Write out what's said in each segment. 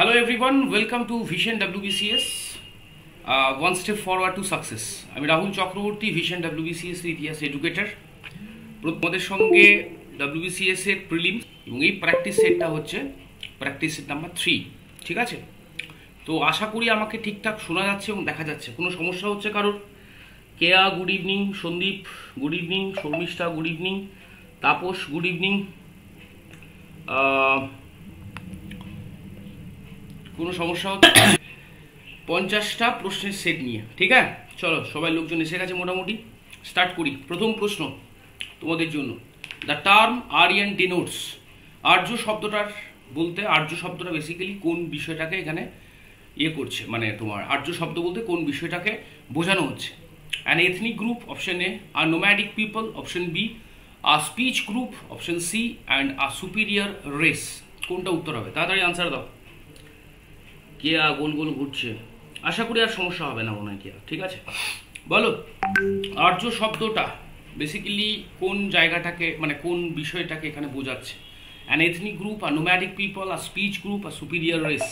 Hello everyone, welcome to Vision WBCS, uh, one step forward to success. আমি Rahul Chakraborty vision WBCS ইতিহাস educator তোমাদের সঙ্গে WBCS এর prelim এবং এই প্র্যাকটিস সেটটা হচ্ছে প্র্যাকটিস সেট নাম্বার থ্রি ঠিক আছে? তো আশা করি আমাকে ঠিকঠাক শোনা যাচ্ছে এবং দেখা যাচ্ছে। কোনো সমস্যা হচ্ছে কারোর? Keya good evening Sandeep good evening Sharmishtha good evening Tapas good evening কোনো সমস্যা হচ্ছে? পঞ্চাশটা প্রশ্নের সেট নিয়ে, ঠিক আছে? চলো, সবাই লোকজন এসে গেছে মোটামুটি। স্টার্ট করি। প্রথম প্রশ্ন তোমাদের জন্য। The term Aryan denotes Arya শব্দটার বলতে, আর্য শব্দটা বেসিক্যালি কোন বিষয়টাকে এখানে ইয়ে করছে? মানে তোমার আর্য শব্দ বলতে কোন বিষয়টাকে বোঝানো হচ্ছে? An ethnic group option A or nomadic people option B or speech group option C and or superior race কোনটা উত্তর হবে? তাড়াতাড়ি আনসার দাও। কে আর গোল গোল ঘুরছে। আশা করি আর সমস্যা হবে না মনে কি আর, ঠিক আছে? বলো, আর্য শব্দটা বেসিক্যালি কোন জায়গাটাকে মানে কোন বিষয়টাকে এখানে বোঝাচ্ছে? An ethnic group or nomadic people or speech group or superior race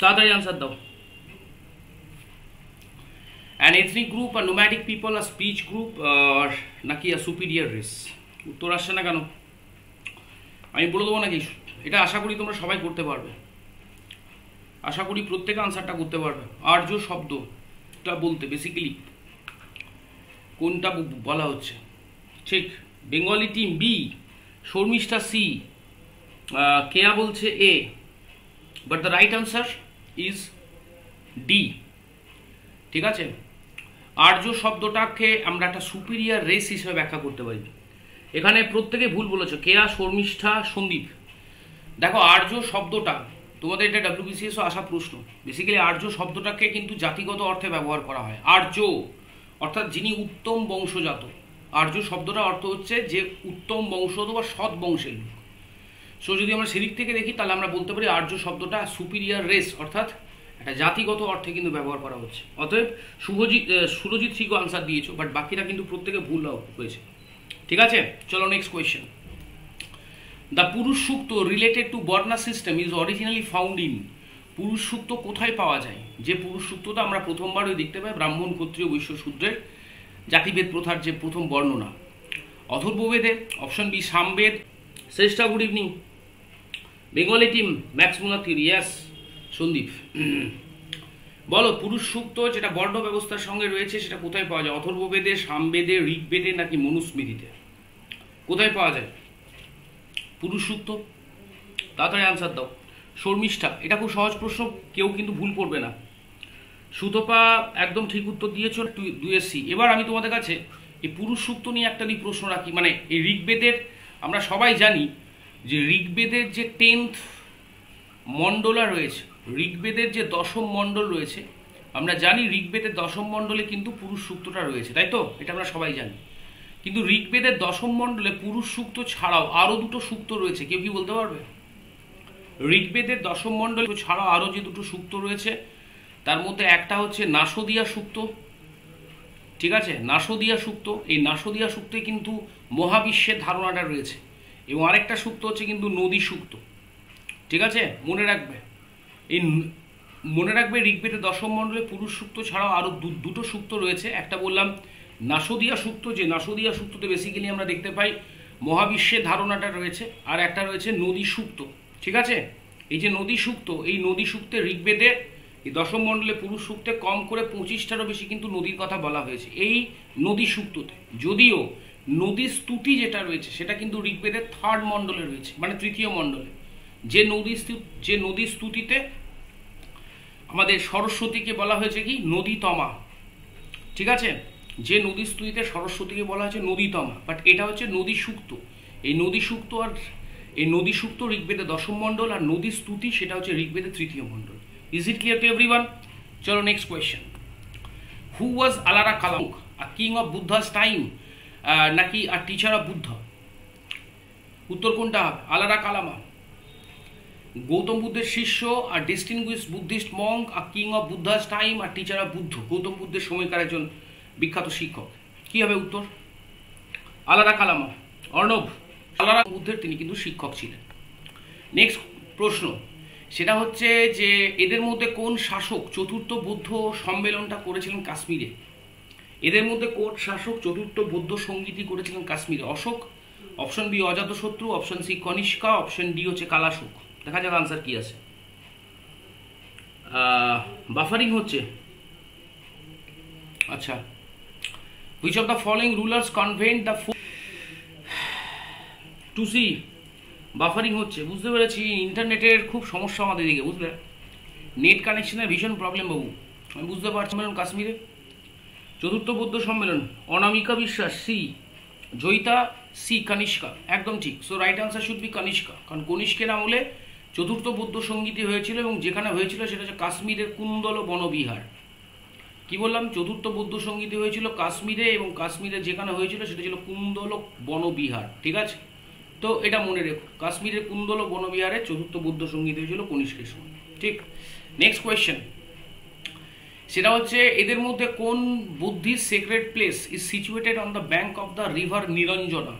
তাড়াতাড়ি আনসার দাও। An ethnic group or nomadic people or speech group or নাকি আর সুপিরিয়ার রেস উত্তর আসছে না কেন? আমি বলে দেবো নাকি? এটা আশা করি তোমরা সবাই করতে পারবে। আশা করি প্রত্যেকে আনসারটা করতে পারবে। আর্য শব্দটা বলতে বেসিক্যালি কোনটা বলা হচ্ছে? ঠিক Bengali team B Sharmishtha C Keya বলছে A but the right answer is D ঠিক আছে? আর্য শব্দটাকে আমরা একটা সুপিরিয়ার রেস হিসেবে ব্যাখ্যা করতে পারি। এখানে প্রত্যেকে ভুল বলেছ, কেয়া, শর্মিষ্ঠা, সন্দীপ। দেখো আর্য শব্দটা, তোমাদের এটা ডাব্লিউবিসিএস আসা প্রশ্ন। বেসিক্যালি আর্য শব্দটাকে কিন্তু জাতিগত অর্থে ব্যবহার করা হয়। আর্য, অর্থাৎ যিনি উত্তম বংশজাত। আর্য শব্দটা অর্থ হচ্ছে যে উত্তম বংশজ বা সৎ বংশের লোক। সো যদি আমরা সেদিক থেকে দেখি, তাহলে আমরা বলতে পারি আর্য শব্দটা সুপিরিয়ার রেস অর্থাৎ একটা জাতিগত অর্থে কিন্তু ব্যবহার করা হচ্ছে। অতএব শুভজিৎ সুরজিৎ সিংহ আনসার দিয়েছ বাট বাকিরা কিন্তু প্রত্যেকে ভুল হয়েছে। ঠিক আছে? চলো next question the Purusha Sukta related to varna system is originally found in Purusha Sukta কোথায় পাওয়া যায়? যে পুরুষ সুক্তটা আমরা প্রথমবার ওই দেখতে পাই ব্রাহ্মণ, ক্ষত্রিয়, বৈশ্য, শূদ্রের জাতিভেদ প্রথার যে প্রথম বর্ণনা। অথর্ববেদে option B Samaveda Shreshtha good evening Bengali team Max মুনাথির ইয়াস সন্দীপ বলো পুরুষ সুক্ত যেটা বর্ণ ব্যবস্থার সঙ্গে রয়েছে সেটা কোথায় পাওয়া যায়? অথর্ববেদে সামবেদে ঋগ্বেদে নাকি মনুস্মৃতিতে? কোথায় পাওয়া যায়? পুরুষ সূক্ত তাড়াতাড়ি আনসার দাও। শর্মিষ্ঠা, এটা খুব সহজ প্রশ্ন, কেউ কিন্তু ভুল করবে না। সুতপা, একদম ঠিক উত্তর দিয়েছ দুএসসি এবার আমি তোমাদের কাছে এই পুরুষ সূক্ত নিয়ে একটা নিয়ে প্রশ্ন রাখি মানে এই ঋগ্বেদের, আমরা সবাই জানি যে ঋগ্বেদের যে টেন্থ মণ্ডলা রয়েছে, ঋগ্বেদের যে দশম মণ্ডল রয়েছে, আমরা জানি ঋগ্বেদের দশম মণ্ডলে কিন্তু পুরুষ সূক্তটা রয়েছে, তাই তো? এটা আমরা সবাই জানি। কিন্তু ঋগ্বেদের দশম মণ্ডলে পুরুষ সূক্ত ছাড়াও আরও দুটো সূক্ত রয়েছে। কেউ কি বলতে পারবে? ঋগ্বেদের দশম মণ্ডল ছাড়াও আরও যে দুটো সূক্ত রয়েছে, তার মধ্যে একটা হচ্ছে নাসদিয়া সূক্ত। ঠিক আছে? নাসদিয়া সূক্ত। এই নাসদিয়া সূক্তে কিন্তু মহাবিশ্বের ধারণাটা রয়েছে। এবং আরেকটা সূক্ত হচ্ছে কিন্তু নদী সূক্ত। ঠিক আছে? মনে রাখবে। এই মনে রাখবে ঋগ্বেদের দশম মণ্ডলে পুরুষ সূক্ত ছাড়াও আরও দুটো সূক্ত রয়েছে। একটা বললাম নাসদিয়া সূক্ত যে নাসদিয়া সূক্ততে বেসিক্যালি আমরা দেখতে পাই, মহাবিশ্বের ধারণাটা রয়েছে, আর একটা রয়েছে নদী সূক্ত, ঠিক আছে? এই যে নদী সূক্ত, এই নদী সূক্তে ঋগ্বেদে এই দশম মণ্ডলে পুরুষ সূক্তে কম করে পঁচিশটারও বেশি কিন্তু নদীর কথা বলা হয়েছে, এই নদী সূক্ততে। যদিও নদী স্তুতি যেটা রয়েছে, সেটা কিন্তু ঋগ্বেদের থার্ড মণ্ডলে রয়েছে মানে তৃতীয় মণ্ডলে। যে নদী যে নদী স্তুতিতে আমাদের সরস্বতীকে বলা হয়েছে কি? নদী তমা ঠিক আছে? যে নদী স্তুতিতে সরস্বতীকে বলা হয়েছে নদীতমা বাট এটা হচ্ছে নদী সুক্ত। এই নদী সুক্ত আর এই নদী সুক্ত ঋগ্বেদের দশম মণ্ডল আর নদী স্তুতি সেটা হচ্ছে ঋগ্বেদের তৃতীয় মণ্ডল। Is it clear to everyone চলো next question who was Alara Kalama a king of Buddha's time নাকি আর টিচার অফ বুদ্ধ উত্তর কোনটা? হবে আলারা কালামা গৌতম বুদ্ধের শিষ্য or distinguish Buddhist monk or king of Buddha's time or teacher of Buddha Gautam বুদ্ধের সময়কার একজন বিখ্যাত শিক্ষক। কি হবে উত্তর? আলাদা কালামা অর্ণব, আলাদা বুদ্ধের তিনি কিন্তু শিক্ষক ছিলেন। নেক্সট প্রশ্ন, সেটা হচ্ছে যে এদের মধ্যে কোন শাসক চতুর্থ বৌদ্ধ সম্মেলনটা করেছিলেন কাশ্মীরে? এদের মধ্যে কোন শাসক চতুর্থ বৌদ্ধ সঙ্গীতই করেছিলেন কাশ্মীরে? Ashoka option B Ajatashatru option C Kanishka option D হচ্ছে কালাশোক। দেখা যাক আনসার কি আছে। বাফারিং হচ্ছে। আচ্ছা which of the following rulers convened the to C buffering হচ্ছে, বুঝতে পেরেছি। ইন্টারনেটের খুব সমস্যা আমাদের দিকে বুঝলে? নেট কানেকশনের ভীষণ প্রবলেম বাবু। আমি বুঝতে পারছি সম্মেলন কাশ্মীরে। চতুর্থ বৌদ্ধ সম্মেলন, অনামিকা বিশ্বাস, সি। জয়িতা, সি, কনিষ্কা। একদম ঠিক। So right answer should be Kanishka. কারণ কনিষ্কের আমলে চতুর্থ বৌদ্ধ সঙ্গীতই হয়েছিল এবং যেখানে হয়েছিল সেটা হচ্ছে কাশ্মীরের কুন্দল বনবিহার। কি বললাম? চতুর্থ বৌদ্ধ সঙ্গীতই হয়েছিল কাশ্মীরে এবং কাশ্মীরে যেখানে হয়েছিল সেটা ছিল কুন্দল বনবিহার, ঠিক আছে? তো এটা মনে রেখো কাশ্মীরের কুন্দল বনবিহারে চতুর্থ বৌদ্ধ সংগীত হয়েছিল কনিষ্কের সময় ঠিক? নেক্সট কোয়েশ্চেন সেটা হচ্ছে, এদের মধ্যে কোন Buddhist sacred place is situated on the bank of the river Niranjana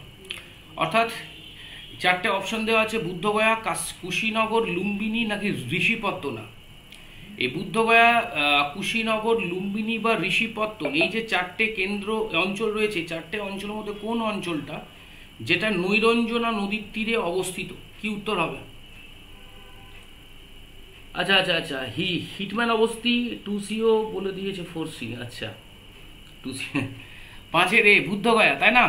অর্থাৎ চারটে অপশন দেওয়া আছে, বুদ্ধগয়া, কাশ কুশীনগর, লুম্বিনী নাকি ঋষিপত্তনা? এই বুদ্ধগয়া কুশীনগর, লুম্বিনী বা ঋষিপত্তন, এই যে চারটে কেন্দ্র, অঞ্চল রয়েছে চারটে অঞ্চলের মধ্যে কোন অঞ্চলটা যেটা নৈরঞ্জনা নদীর তীরে অবস্থিত? কি উত্তর হবে? আচ্ছা আচ্ছা আচ্ছা হি, হিটম্যান অবস্থি টু সিও বলে দিয়েছে ফোর সি আচ্ছা টু সি পাঁচের এ বুদ্ধগয়া, তাই না?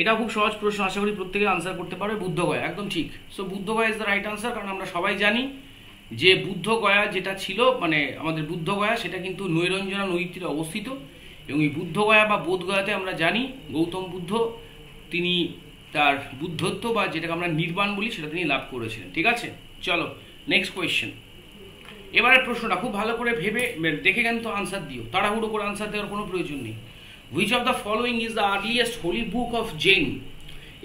এটা খুব সহজ প্রশ্ন, আশা করি প্রত্যেকে আনসার করতে পারবে, বুদ্ধগয়া, একদম ঠিক। So Bodhgaya is the right answer কারণ আমরা সবাই জানি যে বুদ্ধগয়া যেটা ছিল মানে আমাদের বুদ্ধগয়া সেটা কিন্তু নৈরঞ্জনা নদীর অবস্থিত। এবং এই বুদ্ধগয়া বা বোধগয়াতে আমরা জানি, গৌতম বুদ্ধ, তিনি তার বুদ্ধত্ব বা যেটাকে আমরা নির্বাণ বলি, সেটা তিনি লাভ করেছিলেন। ঠিক আছে? চলো নেক্সট কোয়েশ্চেন এবারের প্রশ্নটা, খুব ভালো করে ভেবে দেখে কেন তো আনসার দিও। তাড়াহুড়ো করে আনসার দেওয়ার কোনো প্রয়োজন নেই। Which of the following is the earliest holy book of Jain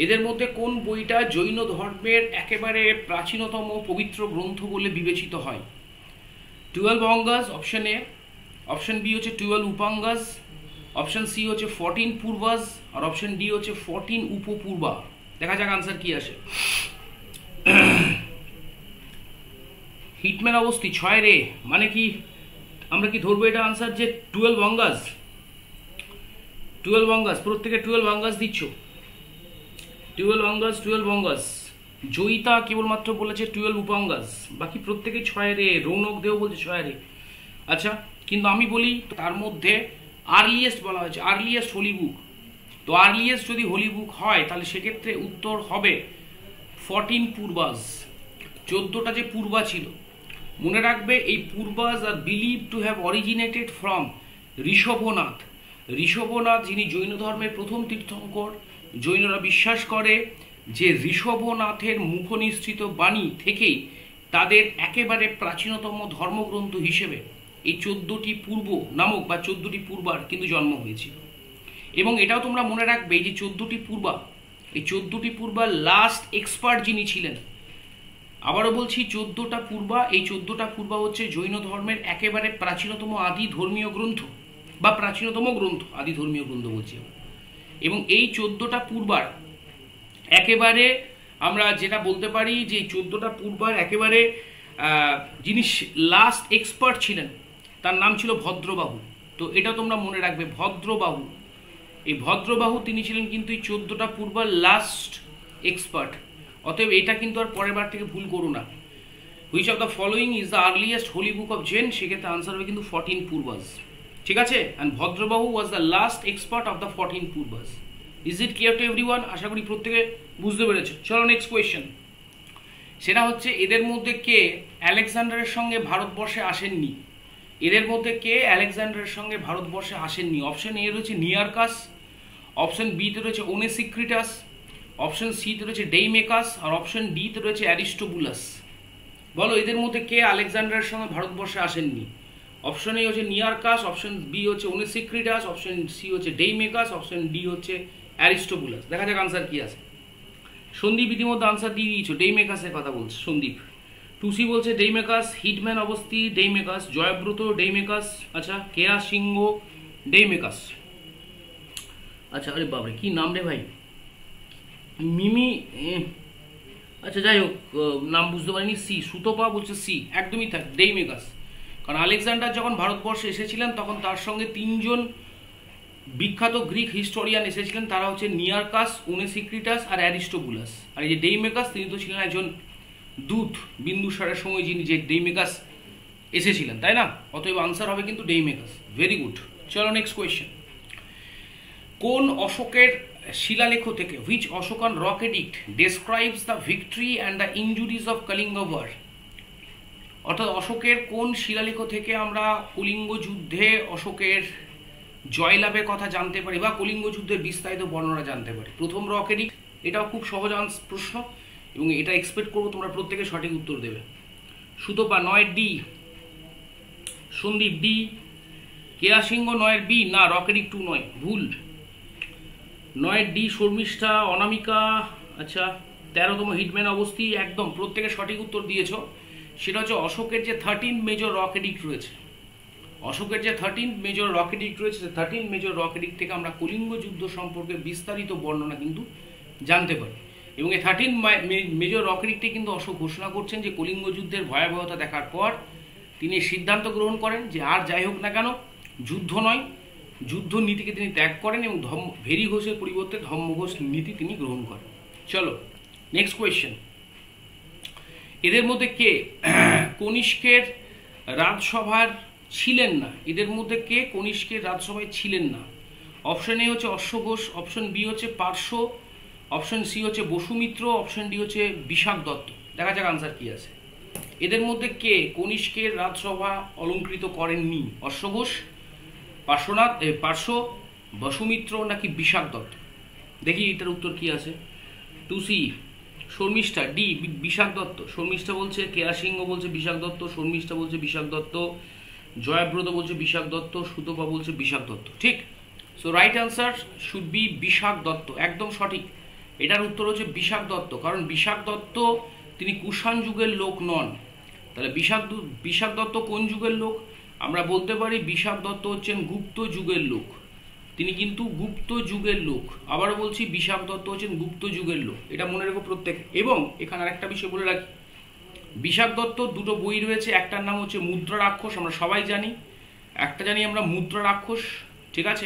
এদের মধ্যে কোন বইটা জৈন ধর্মের একেবারে প্রাচীনতম পবিত্র গ্রন্থ বলে বিবেচিত হয়? Twelve Angas, option A. Option B হচ্ছে টুয়েলভ উপাঙ্গাস। অপশন সি হচ্ছে ফোরটিন পূর্বাস। আর অপশন ডি হচ্ছে ফোরটিন উপপূর্বা। দেখা যাক আনসার কি আসে। হিটম্যান অবস্থি, ছয় রে। মানে কি, আমরা কি ধরবো এটা আনসার যে টুয়েলভ অঙ্গাস? টুয়েলভ অঙ্গাস, প্রত্যেকে টুয়েলভ অঙ্গাস দিচ্ছ? Twelve Angas twelve Angas. Joyita কেবলমাত্র বলেছে টুয়েলভ উপাঙ্গাস। বাকি প্রত্যেকে ছয় রে, রৌনক দেও বলছে ছয় রে। আচ্ছা কিন্তু আমি বলি, তার মধ্যে আর্লিয়েস্ট বলা হয়েছে আর্লিয়েস্ট হোলি বুক তো আর্লিয়েস্ট যদি হোলি বুক হয়, তাহলে সেক্ষেত্রে উত্তর হবে ফরটিন পূর্বাস। চোদ্দোটা যে পূর্বা ছিল। মনে রাখবে, এই Purvas are believe to have originated from Rishabhanath. Rishabhanath যিনি জৈন ধর্মের প্রথম তীর্থঙ্কর জৈনরা বিশ্বাস করে যে ঋষভনাথের মুখনিসৃত বাণী থেকেই তাদের একেবারে প্রাচীনতম ধর্মগ্রন্থ হিসেবে এই চোদ্দটি পূর্ব নামক বা চোদ্দটি পূর্বার কিন্তু জন্ম হয়েছিল। এবং এটাও তোমরা মনে রাখবে যে চোদ্দটি পূর্বা, এই চোদ্দটি পূর্বার লাস্ট এক্সপার্ট যিনি ছিলেন, আবারও বলছি চোদ্দটা পূর্বা, এই চোদ্দটা পূর্বা হচ্ছে জৈন ধর্মের একেবারে প্রাচীনতম আদি ধর্মীয় গ্রন্থ বা প্রাচীনতম গ্রন্থ, আদি ধর্মীয় গ্রন্থ বলছি এবং এই চোদ্দটা পূর্বার একেবারে আমরা যেটা বলতে পারি যে এই চোদ্দটা পূর্বার একেবারে যিনি লাস্ট এক্সপার্ট ছিলেন, তার নাম ছিল ভদ্রবাহু। তো এটা তোমরা মনে রাখবে, ভদ্রবাহু। এই ভদ্রবাহু তিনি ছিলেন কিন্তু এই চোদ্দটা পূর্বার লাস্ট এক্সপার্ট অতএব এটা কিন্তু আর পরের বার থেকে ভুল করো না। Which of the following is the earliest holy book of Jain সেক্ষেত্রে আনসার হবে কিন্তু ফর্টিন পূর্বাস ঠিক আছে? And Bhadrabahu was the last expert of the fourteen Purvas is it clear to everyone আশা করি প্রত্যেকে বুঝতে পেরেছে। চলো নেক্সট কোয়েশ্চেন সেটা হচ্ছে, এদের মধ্যে কে আলেকজান্ডারের সঙ্গে ভারতবর্ষে আসেননি? এদের মধ্যে কে আলেকজান্ডারের সঙ্গে ভারতবর্ষে আসেননি? অপশন এ রয়েছে নিয়ারকাস অপশন বিতে রয়েছে ওনেসিক্রিটাস অপশন সিতে রয়েছে ডেইমেকাস আর অপশন ডিতে রয়েছে অ্যারিস্টোবুলাস বলো, এদের মধ্যে কে আলেকজান্ডারের সঙ্গে ভারতবর্ষে আসেননি? অপশন এ হচ্ছে নিয়ারকাস অপশন বি হচ্ছে ওনেসিক্রিটাস অপশন সি হচ্ছে ডেইমেকাস অপশন ডি হচ্ছে অ্যারিস্টোবুলাস দেখা যাক আনসার কি আছে। সন্দীপ ইতিমধ্যে আনসার দিয়ে দিয়েছ ডেইমেকাসের কথা বলছে, সন্দীপ। টুসি বলছে Deimachus hitman Awasthi Deimachus Joybrata Deimachus আচ্ছা কেয়া সিংহ ডেইমেকাস আচ্ছা আরে বাবরে কি নাম রে ভাই? মিমি আচ্ছা যাই হোক নাম বুঝতে পারিনি, সি, সুতপা বলছে সি, একদমই থাক ডেইমেগাস কারণ আলেকজান্ডার যখন ভারতবর্ষে এসেছিলেন, তখন তার সঙ্গে তিনজন বিখ্যাত গ্রিক হিস্টোরিয়ান এসেছিলেন। তারা হচ্ছে নিয়ারকাস, উনেসিক্রিটাস আর অ্যারিস্টোবুলাস। আর এই যে ডেইমেকাস, তিনি তো ছিলেন একজন দূত বিন্দুসারের সময় যিনি যে ডেইমেকাস এসেছিলেন, তাই না? অতএব আনসার হবে কিন্তু ডেইমেকাস। ভেরি গুড চলো নেক্সট কোয়েশ্চেন কোন অশোকের শিলালেখ থেকে which Ashokan rock edict describes the victory and the injuries of Kalinga war অর্থাৎ অশোকের কোন শিলালেখ থেকে আমরা কলিঙ্গ যুদ্ধে অশোকের জয়লাভের কথা জানতে পারি বা কলিঙ্গ যুদ্ধের বিস্তারিত বর্ণনা জানতে পারি? প্রথম রক এডিক্ট এটাও খুব সহজ প্রশ্ন এবং এটা এক্সপেক্ট করব তোমরা প্রত্যেকে সঠিক উত্তর দেবে। সুতপা নয় ডি, সন্দীপ ডি কেয়া সিংহ নয়ের বি, না রকেরিক টু নয়, ভুল। নয়ের ডি, শর্মিষ্ঠা, অনামিকা আচ্ছা তেরোতম হিটম্যান অবস্থি, একদম, প্রত্যেকে সঠিক উত্তর দিয়েছ। সেটা হচ্ছে অশোকের যে থার্টিন মেজর রকেডিক রয়েছে। অশোকের যে থার্টিন মেজর রকেডিক রয়েছে সে থার্টিন মেজর রকেডিক থেকে আমরা কলিঙ্গ যুদ্ধ সম্পর্কে বিস্তারিত বর্ণনা কিন্তু জানতে পারি। এবং এই থার্টিন মেজর রকেডিকটি কিন্তু অশোক ঘোষণা করছেন যে কলিঙ্গ যুদ্ধের ভয়াবহতা দেখার পর তিনি সিদ্ধান্ত গ্রহণ করেন যে আর যাই হোক না কেন, যুদ্ধ নয়, যুদ্ধ নীতিকে তিনি ত্যাগ করেন এবং ধর্ম ভেরি ঘোষের পরিবর্তে ধর্মঘোষ নীতি তিনি গ্রহণ করেন। চলো নেক্সট কোয়েশ্চেন এদের মধ্যে কে? কনিষ্কের রাজসভার ছিলেন না। এদের মধ্যে কে? কনিষ্কের রাজসভায় ছিলেন না। অপশন এ হচ্ছে অশ্বঘোষ অপশন বি হচ্ছে পার্শ্ব অপশন সি হচ্ছে বসুমিত্র অপশন ডি হচ্ছে বিশাখ দত্ত। দেখা যাক আনসার কি আছে। এদের মধ্যে কে? কনিষ্কের রাজসভা অলঙ্কৃত করেননি। অশ্বঘোষ পার্শ্বনাথ পার্শ্ব, বসুমিত্র নাকি বিশাখ দত্ত? দেখি এটার উত্তর কি আছে। Two C Sharmishtha, D Bishakh Datta. Sharmishtha বলছে কেয়া সিংহ বলছে বিশাখ দত্ত, শর্মিষ্ঠা বলছে বিশাখ দত্ত, জয়ব্রত বলছে বিশাখ দত্ত, সুতপা বলছে বিশাখ দত্ত, ঠিক? So right answer should be Bishakh Datta, একদম সঠিক। এটার উত্তর হচ্ছে বিশাখ দত্ত, কারণ বিশাখ দত্ত তিনি কুষাণ যুগের লোক নন। তাহলে বিশাখ বিশাখ দত্ত কোন যুগের লোক? আমরা বলতে পারি বিশাখ দত্ত হচ্ছেন গুপ্ত যুগের লোক। তিনি কিন্তু গুপ্ত যুগের লোক। আবারও বলছি বিশাখ দত্ত হচ্ছেন গুপ্ত যুগের লোক। এটা মনে রেখো প্রত্যেক। এবং এখানে আরেকটা বিষয় বলে রাখি। বিশাখ দত্ত দুটো বই রয়েছে। একটার নাম হচ্ছে মুদ্রা রাক্ষস, আমরা সবাই জানি। একটা জানি আমরা মুদ্রা রাক্ষস, ঠিক আছে?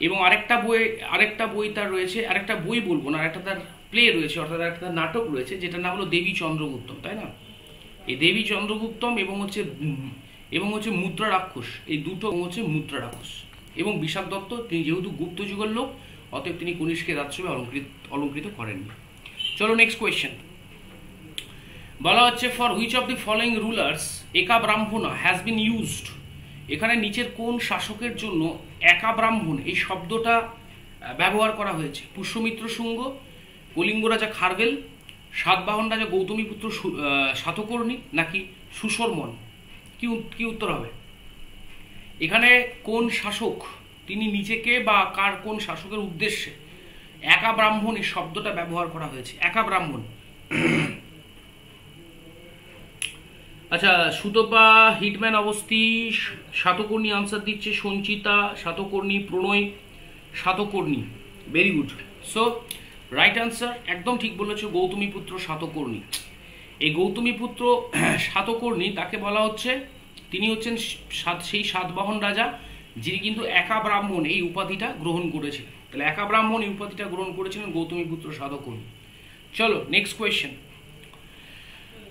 এবং আরেকটা বই আরেকটা বই তার রয়েছে। আরেকটা বই বলব না, আরেকটা তার প্লে রয়েছে, অর্থাৎ একটা তার নাটক রয়েছে, যেটার নাম হলো দেবী চন্দ্রগুপ্তম, তাই না? এই দেবী চন্দ্রগুপ্তম এবং হচ্ছে এবং হচ্ছে মুদ্রা রাক্ষস। এই দুটো হচ্ছে মুদ্রা রাক্ষস। এবং বিশাখ দত্ত তিনি যেহেতু গুপ্ত যুগের লোক, অতএব তিনি কনিষ্কের রাজসভায় অলঙ্কৃত অলঙ্কৃত করেননি। চলো নেক্সট কোয়েশ্চেন বলা হচ্ছে for which of the following rulers Eka Brahmana has been used এখানে নিচের কোন শাসকের জন্য একা ব্রাহ্মণ? এই শব্দটা ব্যবহার করা হয়েছে। পুষ্যমিত্র শুঙ্গ কলিঙ্গ রাজা খারবেল সাতবাহন রাজা গৌতমীপুত্র সাতকর্ণী, নাকি সুশর্মন? কি কি উত্তর হবে? এখানে কোন শাসক, তিনি নিজেকে বা কার কোন শাসকের উদ্দেশ্যে একা ব্রাহ্মণ এই শব্দটা ব্যবহার করা হয়েছে? একা ব্রাহ্মণ। আচ্ছা সুতপা, হিটম্যান অবস্থি, সাতকর্ণী আনসার দিচ্ছে Sanchita, Satakarni Pranay, Satakarni. Very good so right answer একদম ঠিক বলেছ, গৌতমী পুত্র সাতকর্ণী। এই গৌতমী পুত্র সাতকর্ণী, তাকে বলা হচ্ছে তিনি হচ্ছেন সাত, সেই সাতবাহন রাজা, যিনি কিন্তু একা ব্রাহ্মণ এই উপাধিটা গ্রহণ করেছিলেন তাহলে একা ব্রাহ্মণ এই উপাধিটা গ্রহণ করেছিলেন গৌতমীপুত্র সাতকর্ণী চলো নেক্সট কোয়েশ্চেন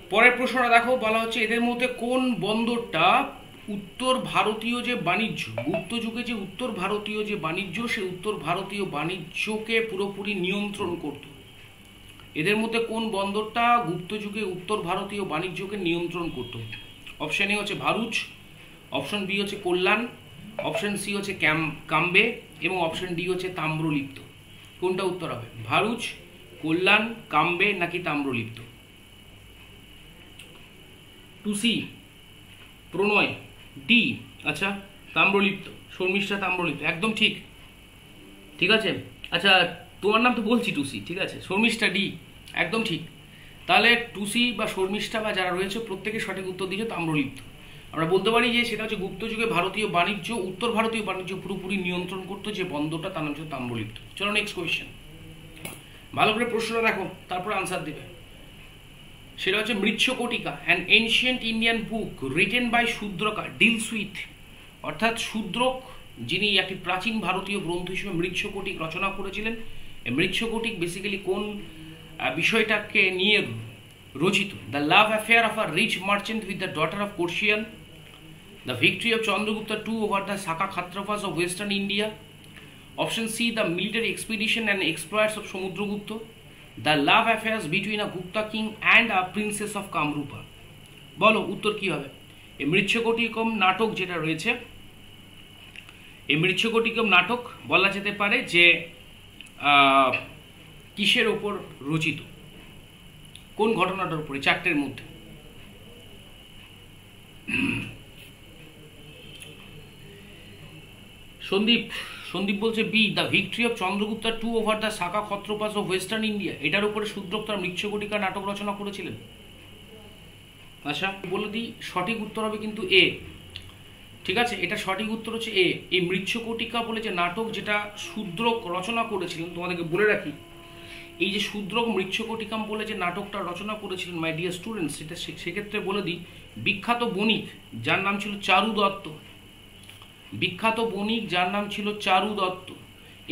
পরের প্রশ্নটা দেখো, বলা হচ্ছে, এদের মধ্যে কোন বন্দরটা উত্তর ভারতীয় যে বাণিজ্য, গুপ্ত যুগে যে উত্তর ভারতীয় যে বাণিজ্য, সে উত্তর ভারতীয় বাণিজ্যকে পুরোপুরি নিয়ন্ত্রণ করত? এদের মধ্যে কোন বন্দরটা গুপ্ত যুগে উত্তর ভারতীয় বাণিজ্যকে নিয়ন্ত্রণ করত? অপশন এ হচ্ছে ভারুচ অপশন বি হচ্ছে কল্যাণ অপশন সি হচ্ছে ক্যাম, কাম্বে এবং অপশন ডি হচ্ছে তাম্রলিপ্ত। কোনটা উত্তর হবে? ভারুচ, কল্যাণ, কাম্বে নাকি Tamralipta? Two C Pranay D আচ্ছা তাম্রলিপ্ত, শর্মিষ্ঠা তাম্রলিপ্ত, একদম ঠিক। ঠিক আছে? আচ্ছা তোমার নাম তো বলছি টুসি ঠিক আছে? শর্মিষ্ঠা ডি একদম ঠিক। তাহলে টুসি বা শর্মিষ্ঠা বা যারা রয়েছে প্রত্যেকে সঠিক উত্তর দিয়েছে তাম্রলিপ্ত। আমরা বলতে পারি যে সেটা হচ্ছে গুপ্ত যুগে ভারতীয় বাণিজ্য, উত্তর ভারতীয় বাণিজ্য পুরোপুরি নিয়ন্ত্রণ করতো যে বন্দরটা, তার নাম ছিল তাম্রলিপ্ত। চলো নেক্সট কোয়েশ্চেন ভালো করে প্রশ্নটা দেখো, তারপর আনসার দেবে। সেটা হচ্ছে Mricchakatika an ancient Indian book written by Shudraka deals with অর্থাৎ শূদ্রক, যিনি একটি প্রাচীন ভারতীয় গ্রন্থ হিসেবে মৃচ্ছকটিক রচনা করেছিলেন। মৃচ্ছকটিক বেসিক্যালি কোন বিষয়টাকে নিয়ে রচিত। The love affair of a rich merchant with the daughter of courtesan the victory of Chandragupta two over the Saka Kshatrapas of western India option C the military expedition and exploits of Samudragupta the love affairs between a Gupta king and a princess of Kamarupa বলো, উত্তর কী হবে? এই মৃচ্ছকটিকম নাটক যেটা রয়েছে এই মৃচ্ছকটিকম নাটক বলা যেতে পারে যে কিসের ওপর রচিত? কোন ঘটনাটার উপরে? চারটের মধ্যে। সন্দীপ সন্দীপ বলছে, B, the victory of Chandragupta two over the Saka Kshatrapas of western India. এটার উপরে তার মৃচ্ছকটিকা নাটক রচনা করেছিলেন। আচ্ছা বলে দিই, সঠিক উত্তর হবে কিন্তু এ। ঠিক আছে, এটা সঠিক উত্তর হচ্ছে এ। এই মৃচ্ছকটিকা বলে যে নাটক যেটা শূদ্রক রচনা করেছিলেন, তোমাদেরকে বলে রাখি এই যে শূদ্রক মৃচ্ছকটিকাম বলে যে নাটকটা রচনা করেছিলেন মাই ডিয়ার স্টুডেন্টস সেটা সেক্ষেত্রে বলে দিই, বিখ্যাত বণিক, যার নাম ছিল চারু দত্ত। বিখ্যাত বণিক, যার নাম ছিল চারু দত্ত।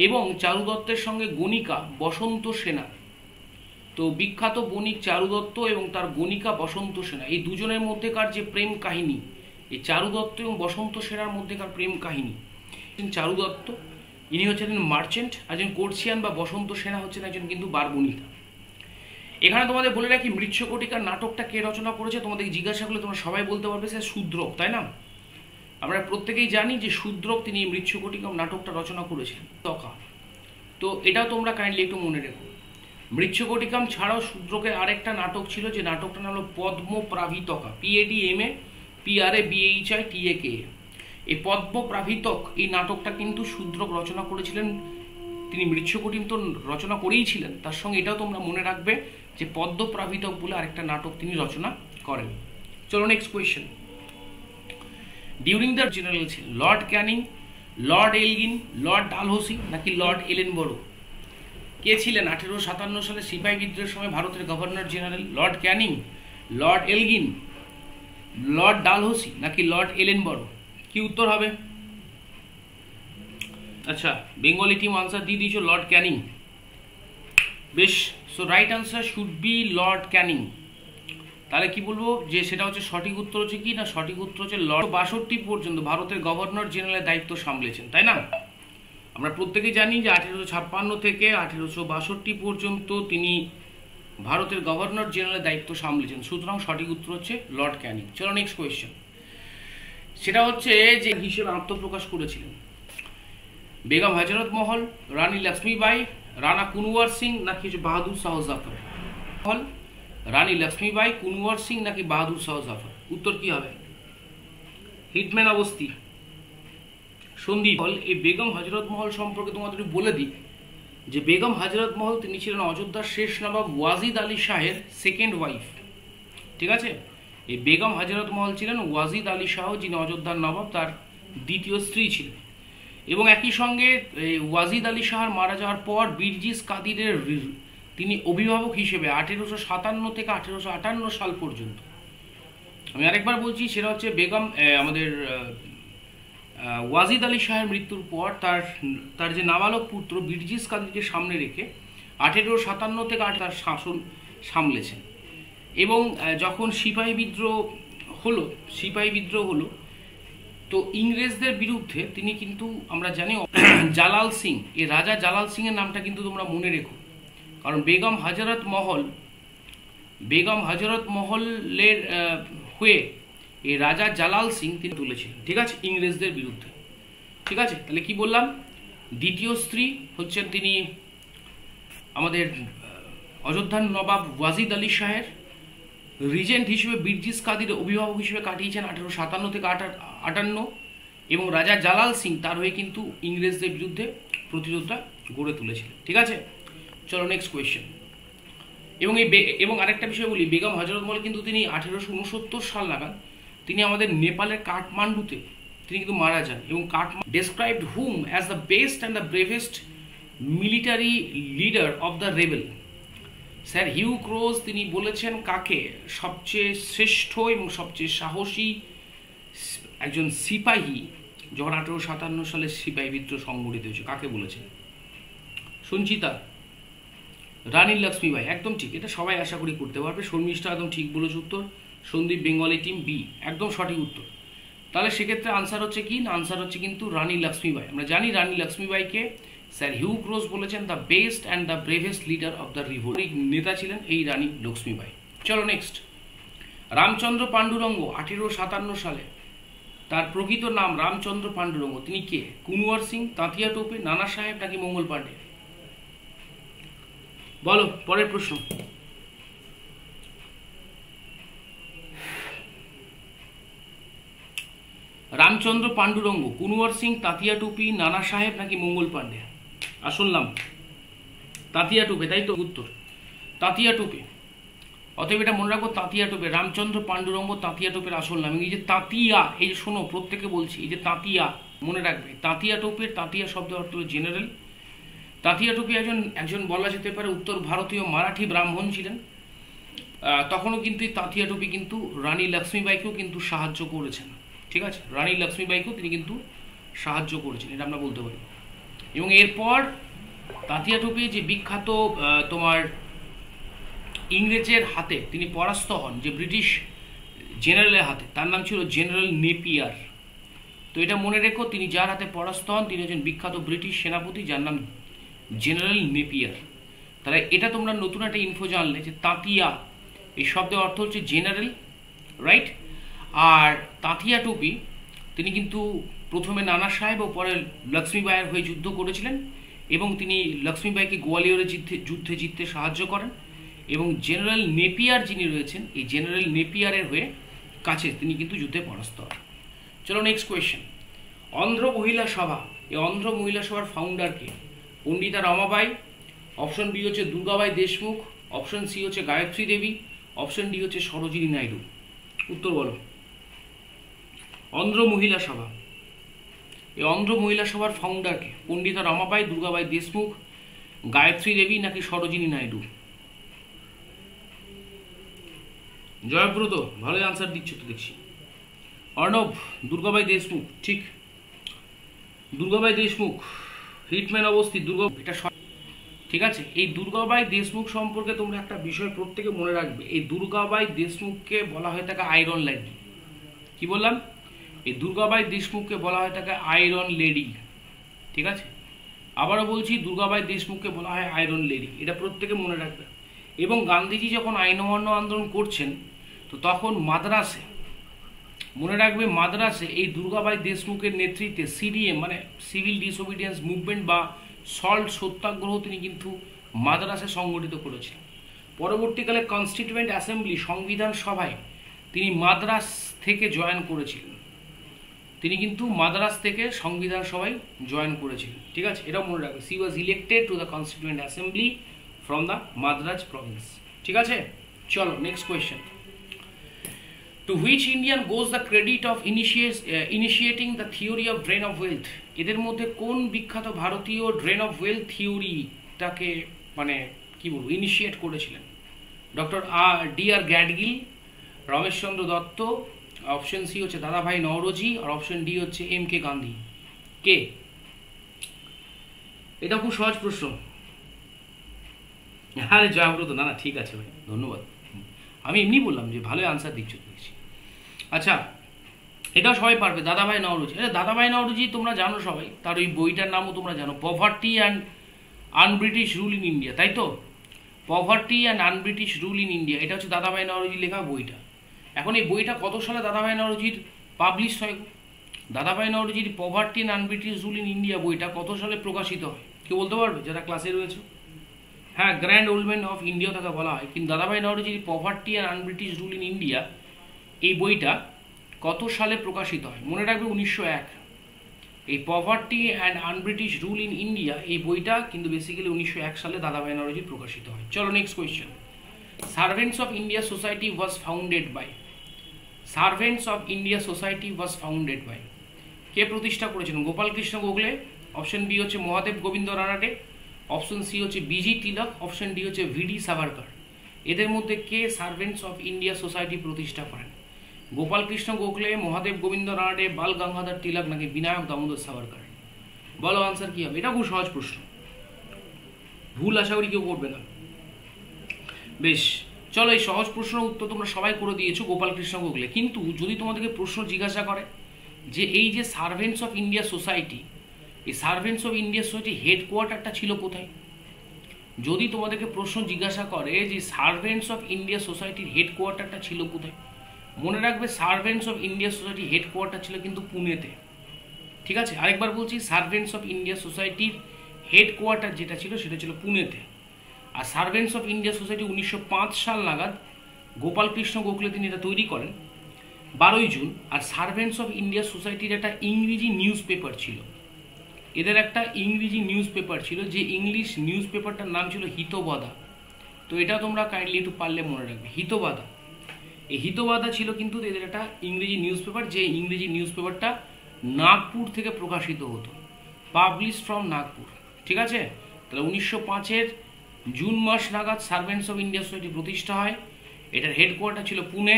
এবং চারু দত্তের সঙ্গে গণিকা, বসন্ত সেনা। তো বিখ্যাত বণিক চারু দত্ত এবং তার গণিকা, বসন্ত সেনা। এই দুজনের মধ্যেকার যে প্রেম কাহিনী, এই চারু দত্ত এবং বসন্ত সেনার মধ্যেকার প্রেম কাহিনী, চারু দত্ত ইনি হচ্ছেন মার্চেন্ট, একজন কোর্সিয়ান বা বসন্ত সেনা হচ্ছেন একজন কিন্তু বারবণিকা এখানে তোমাদের বলে রাখি, মৃচ্ছকটিকার নাটকটা কে রচনা করেছে তোমাদের জিজ্ঞাসা করলে তোমরা সবাই বলতে পারবে সে শূদ্রক তাই না? আমরা প্রত্যেকেই জানি যে শূদ্রক তিনি মৃচ্ছকটিকম নাটকটা রচনা করেছিলেন, তকা। তো এটাও তোমরা কাইন্ডলি একটু মনে রেখো। মৃচ্ছকটিকাম ছাড়াও শূদ্রকের আরেকটা নাটক ছিল, যে নাটকটার নাম হলো Padmaprabhritaka P A D M A P R A B H I T A K এই পদ্মপ্রাভিতক এই নাটকটা কিন্তু শূদ্রক রচনা করেছিলেন, তিনি মৃচ্ছকটিম তো রচনা করেই ছিলেন, তার সঙ্গে এটাও তোমরা মনে রাখবে যে পদ্মপ্রাভিতক বলে আরেকটা নাটক তিনি রচনা করেন। চলো next question during the general ছিলেন Lord Canning Lord Elgin Lord Dalhousie নাকি লর্ড এলেন বড়ো কে ছিলেন আঠেরো সাতান্ন সালে সিপাহী বিদ্রোহের সময় ভারতের governor general Lord Canning Lord Elgin Lord Dalhousie নাকি লর্ড এলেন বড়ো কি উত্তর হবে? আচ্ছা বেঙ্গলি টিম আনসার দিয়ে দিয়েছ লর্ড ক্যানিং বেশ so right answer should be Lord Canning তাহলে কি বলব? যে সেটা হচ্ছে সঠিক উত্তর হচ্ছে কি না? সঠিক উত্তর হচ্ছে লর্ড বাষট্টি পর্যন্ত ভারতের গভর্নর জেনারেলের দায়িত্ব সামলেছেন, তাই না? আমরা প্রত্যেকেই জানি যে আঠেরোশো ছাপ্পান্ন থেকে আঠেরোশো বাষট্টি পর্যন্ত তিনি ভারতের গভর্নর জেনারেলের দায়িত্ব সামলেছেন। সুতরাং সঠিক উত্তর হচ্ছে লর্ড ক্যানিং চলো নেক্সট কোয়েশ্চেন সেটা হচ্ছে যে হিসেবে আত্মপ্রকাশ করেছিলেন। বেগম হজরত মহল, রানী লক্ষ্মীবাই রানা কুনওয়ার সিং নাকি হচ্ছে বাহাদুর শাহ জাফর। মহল, রানী লক্ষ্মীবাই কুনওয়ার সিং নাকি বাহাদুর শাহ জাফর। উত্তর কি হবে? হিটম্যান অবস্থি। সন্দীপ হল এই বেগম হজরত মহল সম্পর্কে তোমাদের বলে দিই। যে বেগম হজরত মহল, তিনি ছিলেন অযোধ্যার শেষ নবাব ওয়াজিদ আলী শাহের সেকেন্ড ওয়াইফ ঠিক আছে? এই বেগম হজরত মহল ছিলেন ওয়াজিদ আলী শাহ, যিনি অযোধ্যার নবাব, তার দ্বিতীয় স্ত্রী ছিলেন। এবং একই সঙ্গে ওয়াজিদ আলী শাহর মারা যাওয়ার পর বীরজিস কাদিরের তিনি অভিভাবক হিসেবে আঠেরোশো সাতান্ন থেকে আঠেরোশো আটান্ন সাল পর্যন্ত। আমি আরেকবার বলছি, সেটা হচ্ছে বেগম আমাদের ওয়াজিদ আলী শাহের মৃত্যুর পর তার তার যে নাবালক পুত্র বীরজিস কাদিরকে সামনে রেখে আঠেরোশো সাতান্ন থেকে তার শাসন সামলেছেন। এবং যখন সিপাহী বিদ্রোহ হলো, সিপাহী বিদ্রোহ হলো, তো ইংরেজদের বিরুদ্ধে তিনি কিন্তু, আমরা জানি, জালাল সিং এই রাজা জালাল সিং এর নামটা কিন্তু তোমরা মনে রেখো। কারণ বেগম হজরত মহল, বেগম হজরত মহলের হয়ে এই রাজা জালাল সিং তিনি তুলেছিলেন, ঠিক আছে? ইংরেজদের বিরুদ্ধে। ঠিক আছে? তাহলে কি বললাম? দ্বিতীয় স্ত্রী হচ্ছেন তিনি আমাদের অযোধ্যার নবাব ওয়াজিদ আলী শাহের রিজেন্ট হিসেবে বীরজিস কাদির অভিভাবক হিসেবে কাটিয়েছেন আঠেরো সাতান্ন থেকে আটা- আটান্ন। এবং রাজা জালাল সিং তার হয়ে কিন্তু ইংরেজদের বিরুদ্ধে প্রতিরোধটা গড়ে তুলেছিলেন। ঠিক আছে? চলো নেক্সট কোয়েশ্চেন এবং এই এবং আরেকটা বিষয় বলি, বেগম হজরত মহল কিন্তু তিনি আঠেরোশো উনসত্তর সাল নাগাদ তিনি আমাদের নেপালের কাঠমান্ডুতে তিনি কিন্তু মারা যান এবং কাঠমা described hmm as the best and the bravest military leader of the rebel sir, Hugh Rose তিনি বলেছেন কাকে? সবচেয়ে শ্রেষ্ঠ এবং সবচেয়ে সাহসী একজন সিপাহী যখন আঠেরো সাতান্ন সালে সিপাহী বিদ্রোহ সংগঠিত হয়েছে, কাকে বলেছেন? সঞ্চিতা, রানী লক্ষ্মীবাই একদম ঠিক, এটা সবাই আশা করি করতে পারবে। শর্মিষ্ঠা একদম ঠিক বলেছে উত্তর, সন্দীপ বেঙ্গলি টিম বি একদম সঠিক উত্তর। তাহলে সেক্ষেত্রে আনসার হচ্ছে কি? আনসার হচ্ছে কিন্তু রানী লক্ষ্মীবাই আমরা জানি রানী লক্ষ্মীবাইকে স্যার হিউ ক্রোজ বলেছেন the best and the bravest leader of the revolt নেতা ছিলেন এই রানী লক্ষ্মীবাই চলো নেক্সট রামচন্দ্র পাণ্ডুরঙ্গ আঠেরো সাতান্ন সালে। তার প্রকৃত নাম রামচন্দ্র পাণ্ডুরঙ্গ। তিনি কে? কুনওয়ার সিং, তাঁতিয়া টোপে, নানা সাহেব নাকি মঙ্গল পাণ্ডে? বলো, পরের প্রশ্ন। রামচন্দ্র পাণ্ডুরঙ্গ, কুনওয়ার সিং, তাঁতিয়া টুপি, নানা সাহেব নাকি মঙ্গল পাণ্ডে? আর শুনলাম, তাঁতিয়া টুপে, তাই তো? উত্তর, তাঁতিয়া টুপে। অতএব এটা মনে রাখব, তাঁতিয়া টোপে। রামচন্দ্র পাণ্ডুরঙ্গ তাঁতিয়া টোপের আসল নাম। এই যে তাঁতিয়া, এই যে শোনো প্রত্যেকে বলছি, এই যে তাঁতিয়া, মনে রাখবে। তাঁতিয়া টোপের তাঁতিয়া শব্দ অর্থ জেনারেল তাঁতিয়া টুপি একজন একজন বলা যেতে পারে উত্তর ভারতীয় মারাঠি ব্রাহ্মণ ছিলেন। তখনও কিন্তু এই তাঁতিয়া টুপি কিন্তু রানী লক্ষ্মীবাইকেও কিন্তু সাহায্য করেছেন। ঠিক আছে? রানী লক্ষ্মীবাইকেও তিনি কিন্তু সাহায্য করেছেন, এটা আমরা বলতে পারি। এবং এরপর তাঁতিয়া টুপি যে বিখ্যাত তোমার ইংরেজের হাতে তিনি পরাস্ত হন, যে ব্রিটিশ জেনারেলের হাতে, তার নাম ছিল জেনারেল নেপিয়ার। তো এটা মনে রেখো, তিনি যার হাতে পরাস্ত হন, তিনি একজন বিখ্যাত ব্রিটিশ সেনাপতি, যার নাম জেনারেল নেপিয়ার। তাহলে এটা তোমরা নতুন একটা ইনফো জানলে যে তাঁতিয়া, এই শব্দের অর্থ হচ্ছে জেনারেল রাইট আর তাঁতিয়া টুপি, তিনি কিন্তু প্রথমে নানা সাহেব ও পরে লক্ষ্মীবাইয়ের হয়ে যুদ্ধ করেছিলেন এবং তিনি লক্ষ্মীবাইকে গোয়ালিয়রের যুদ্ধে যুদ্ধে জিততে সাহায্য করেন এবং জেনারেল নেপিয়ার যিনি রয়েছেন, এই জেনারেল নেপিয়ারের হয়ে কাছে তিনি কিন্তু যুদ্ধে পরাস্ত। হন চলো নেক্সট কোয়েশ্চেন অন্ধ্র মহিলা সভা। এই অন্ধ্র মহিলা সভার ফাউন্ডারকে পণ্ডিতা রমাবাই অপশন বি হচ্ছে দুর্গাবাই দেশমুখ অপশন সি হচ্ছে গায়ত্রী দেবী অপশন ডি হচ্ছে সরোজিনী নাইডু। উত্তর বলো। অন্ধ্র মহিলা সভা। এই অন্ধ্র মহিলা সভার ফাউন্ডারকে পণ্ডিতা রমাবাই দুর্গাবাই দেশমুখ, গায়ত্রী দেবী নাকি সরোজিনী নাইডু? জয়ব্রত, ভালোই আনসার দিচ্ছ তো দেখছি। অর্ণব, দুর্গাবাই দেশমুখ, ঠিক। দুর্গাবাই দেশমুখ, হিটম্যান অবস্থিত দুর্গা এটা ঠিক আছে, এই দুর্গাবাই দেশমুখ সম্পর্কে তোমরা একটা বিষয় প্রত্যেকে মনে রাখবে। এই দুর্গাবাই দেশমুখকে বলা হয়ে থাকে আয়রন লেডি কি বললাম? এই দুর্গাবাই দেশমুখকে বলা হয় তাকে আয়রন লেডি ঠিক আছে? আবারও বলছি, দুর্গাবাই দেশমুখকে বলা হয় আয়রন লেডি এটা প্রত্যেকে মনে রাখবে। এবং গান্ধীজি যখন আইন অমান্য আন্দোলন করছেন, তো তখন মাদ্রাসে, মনে রাখবে মাদ্রাসে এই দুর্গাবাই দেশমুখের নেতৃত্বে সিডিএম মানে সিভিল ডিসোবিডিয়েন্স মুভমেন্ট বা সল্ট সত্যাগ্রহ তিনি কিন্তু মাদ্রাসে সংগঠিত করেছিলেন পরবর্তীকালে কনস্টিটিউয়েন্ট অ্যাসেম্বলি সংবিধান সভায় তিনি মাদ্রাস থেকে জয়েন করেছিলেন। তিনি কিন্তু মাদ্রাস থেকে সংবিধান সভায় জয়েন করেছিলেন। ঠিক আছে? এটাও মনে রাখবে। She was elected to the constituent assembly from the Madras province ঠিক আছে? চলো next question to which Indian goes the credit of initiating the theory of drain of wealth এদের মধ্যে কোন বিখ্যাত ভারতীয় ড্রেন অফ ওয়েলথ থিওরিটাকে মানে কি বলব ইনিশিয়েট করেছিলেন? Doctor R D R Gadgil, Rameshchandra Dutt option C হচ্ছে দাদাভাই নওরোজি আর অপশন ডি হচ্ছে এম কে গান্ধী কে? এটা খুব সহজ প্রশ্ন। আরে জয়াব্রত না না, ঠিক আছে ভাই, ধন্যবাদ। আমি এমনি বললাম যে ভালোই আনসার দিচ্ছ দেখছি আচ্ছা এটাও সবাই পারবে, দাদাভাই নওরুজি। আরে দাদাভাই নওরুজি তোমরা জানো সবাই, তার ওই বইটার নামও তোমরা জানো poverty and unBritish rule in India তাই তো? Poverty and unBritish rule in India এটা হচ্ছে দাদাভাই নওরুজি লেখা বইটা। এখন এই বইটা কত সালে দাদাভাই নওরুজির পাবলিশ হয়? Dadabhai নওরুজির poverty and unBritish rule in India বইটা কত সালে প্রকাশিত হয়? কেউ বলতে পারবে যারা ক্লাসে রয়েছে? হ্যাঁ গ্র্যান্ড ওল্ডম্যান অফ ইন্ডিয়া তাকে বলা হয়। কিন্তু Dadabhai নওরোজির poverty and unBritish rule in India এই বইটা কত সালে প্রকাশিত হয়? মনে রাখবে উনিশশো এক। এই poverty and unBritish rule in India এই বইটা কিন্তু বেসিক্যালি উনিশশো এক সালে দাদাভাই নওরোজি প্রকাশিত হয়। চলো next question Servants of India Society was founded by Servants of India Society was founded by কে প্রতিষ্ঠা করেছিলেন? গোপালকৃষ্ণ গোগলে অপশন বি হচ্ছে মহাদেব গোবিন্দ রানাডে অপশন সি হচ্ছে B G Tilak option D হচ্ছে ভিডি সাভারকার। এদের মধ্যে কে সার্ভেন্টস অফ ইন্ডিয়া সোসাইটি প্রতিষ্ঠা করেন? গোপাল কৃষ্ণ গোখলে, মহাদেব গোবিন্দ রানাডে বাল গঙ্গাধর তিলক নাকি বিনায়ক দামোদর সাভারকার? বলো আনসার কি হবে? এটা খুব সহজ প্রশ্ন। ভুল আশা করি কেউ করবে না। বেশ। চলো এই সহজ প্রশ্নের উত্তর তোমরা সবাই করে দিয়েছ গোপাল কৃষ্ণ গোখলে। কিন্তু যদি তোমাদেরকে প্রশ্ন জিজ্ঞাসা করে যে এই যে সার্ভেন্টস অফ ইন্ডিয়া সোসাইটি এই সার্ভেন্টস অফ ইন্ডিয়া সোসাইটি হেডকোয়ার্টারটা ছিল কোথায়? যদি তোমাদেরকে প্রশ্ন জিজ্ঞাসা করে যে সার্ভেন্টস অফ ইন্ডিয়া সোসাইটির হেডকোয়ার্টারটা ছিল কোথায়? মনে রাখবে Servants of India Society headquarter ছিল কিন্তু পুনেতে। ঠিক আছে? আরেকবার বলছি সার্ভেন্টস অফ ইন্ডিয়া সোসাইটির হেডকোয়ার্টার যেটা ছিল সেটা ছিল পুনেতে। আর সার্ভেন্টস অফ ইন্ডিয়া সোসাইটি উনিশশো পাঁচ সাল নাগাদ গোপাল কৃষ্ণ গোখলে তিনি এটা তৈরি করেন, বারোই জুন। আর সার্ভেন্টস অফ ইন্ডিয়া সোসাইটির একটা ইংরেজি নিউজ পেপার ছিল। এদের একটা ইংরেজি নিউজ পেপার ছিল, যে ইংলিশ নিউজ পেপারটার নাম ছিল হিতবাদা। তো এটা তোমরা কাইন্ডলি একটু পারলে মনে রাখবে, হিতবাদা। এই হিতবাদা ছিল কিন্তু এদের একটা ইংরেজি নিউজ পেপার যে ইংরেজি নিউজ পেপারটা নাগপুর থেকে প্রকাশিত হতো পাবলিশ ফ্রম নাগপুর। ঠিক আছে? তাহলে উনিশশো পাঁচের জুন মাস নাগাদ সার্ভেন্টস অফ ইন্ডিয়া সোসাইটি প্রতিষ্ঠা হয়। এটার হেডকোয়ার্টার ছিল পুনে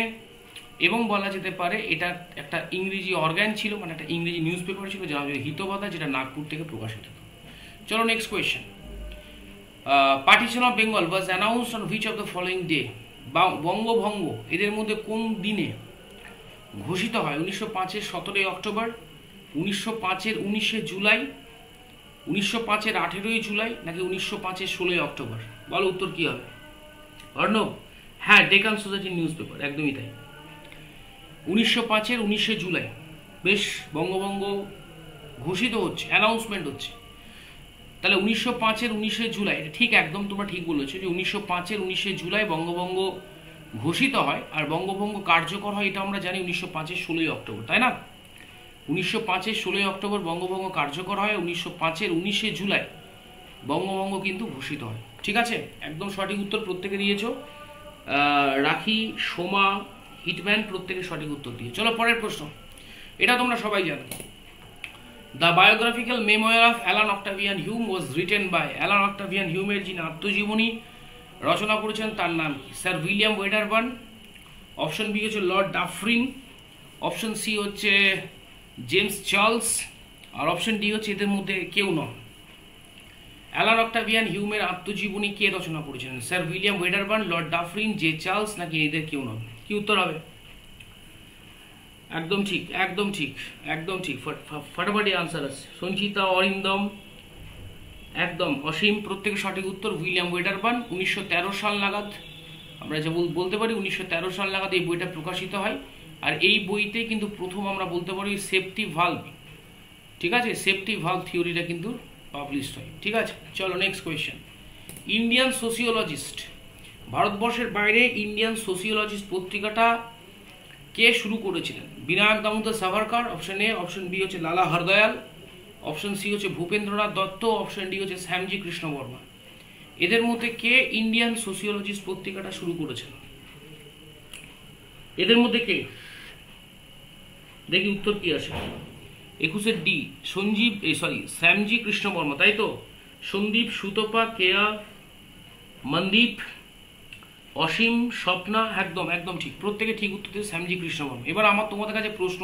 এবং বলা যেতে পারে এটা একটা ইংরেজি অর্গ্যান ছিল মানে একটা ইংরেজি নিউজ পেপার ছিল যার হিতবাদা, যেটা নাগপুর থেকে প্রকাশিত চলো next question partition of Bengal was announce on which of the following day বঙ্গভঙ্গ, এদের মধ্যে কোন দিনে ঘোষিত হয়? উনিশশো পাঁচের সতেরোই অক্টোবর, উনিশশো পাঁচের উনিশে জুলাই উনিশশো পাঁচের আঠেরোই জুলাই নাকি উনিশশো পাঁচের ষোলোই অক্টোবর? বলো উত্তর কী হবে? অর্ণব হ্যাঁ ডেকান সোসাইটির নিউজ পেপার, একদমই তাই। উনিশশো পাঁচের উনিশে জুলাই, বেশ বঙ্গভঙ্গ ঘোষিত হচ্ছে অ্যানাউন্সমেন্ট হচ্ছে। তাহলে উনিশশো পাঁচের উনিশে জুলাই ঠিক একদম তোমরা ঠিক বলেছ যে উনিশশো পাঁচের উনিশে জুলাই বঙ্গভঙ্গ ঘোষিত হয়, আর বঙ্গভঙ্গ কার্যকর হয়, এটা আমরা জানি উনিশশো পাঁচের ষোলোই অক্টোবর, তাই না? উনিশশো পাঁচের ষোলোই অক্টোবর বঙ্গভঙ্গ কার্যকর হয়, উনিশশো পাঁচের উনিশে জুলাই বঙ্গভঙ্গ কিন্তু ঘোষিত হয়। ঠিক আছে? একদম সঠিক উত্তর প্রত্যেকে দিয়েছ। রাখি, সোমা, হিটম্যান প্রত্যেকে সঠিক উত্তর দিয়ে চলো, পরের প্রশ্ন। এটা তোমরা সবাই জানো। The biographical memoir of Allan Octavian Hume was written by Allan Octavian হিউমের যিনি আত্মজীবনী রচনা করেছেন, তার নাম কি? Sir William Wedderburn. Option B হচ্ছে লর্ড ডাফরিন অপশন সি হচ্ছে জেমস চার্লস আর অপশন ডি হচ্ছে এদের মধ্যে কেউ নন। অ্যালান অক্টাভিয়ান হিউমের আত্মজীবনী কে রচনা করেছেন sir William Wedderburn Lord Dufferin J Charles নাকি এদের কেউ নন? কি উত্তর হবে? একদম ঠিক একদম ঠিক একদম ঠিক। ফাটাফাটি আনসার আছে। সঞ্চিতা অরিন্দম, একদম অসীম প্রত্যেকের সঠিক উত্তর উইলিয়াম ওয়েডারবান উনিশশো তেরো সাল নাগাদ। আমরা যে বলতে পারি উনিশশো তেরো সাল নাগাদ এই বইটা প্রকাশিত হয়। আর এই বইতে কিন্তু প্রথম আমরা বলতে পারি সেফটি ভাল্ভ ঠিক আছে? সেফটি ভাল্ভ থিওরিটা কিন্তু পাবলিশড হয়। ঠিক আছে? চলো নেক্সট কোয়েশ্চেন ইন্ডিয়ান সোসিওলজিস্ট ভারতবর্ষের বাইরে ইন্ডিয়ান সোসিওলজিস্ট পত্রিকাটা কে শুরু করেছিলেন? Vinayak Damodar Savarkar option A option B হচ্ছে লালা হরদয়াল অপশন সি হচ্ছে ভূপেন্দ্রনাথ দত্ত অপশন ডি হচ্ছে শ্যামজি কৃষ্ণ বর্মা এদের মধ্যে কে ইন্ডিয়ান সোসিওলজিস্ট পত্রিকাটা শুরু করেছেন? এদের মধ্যে কে? দেখি উত্তর কি আসে। একুশের ডি, সঞ্জীব এই সরি শ্যামজি কৃষ্ণ বর্মা তাই তো? সন্দীপ, সুতপা, কেয়া, মন্দীপ, অসীম, স্বপ্না, একদম একদম ঠিক। প্রত্যেকে ঠিক উত্তর দিয়েছে শ্যামজি কৃষ্ণ বর্মা এবার আমার তোমাদের কাছে প্রশ্ন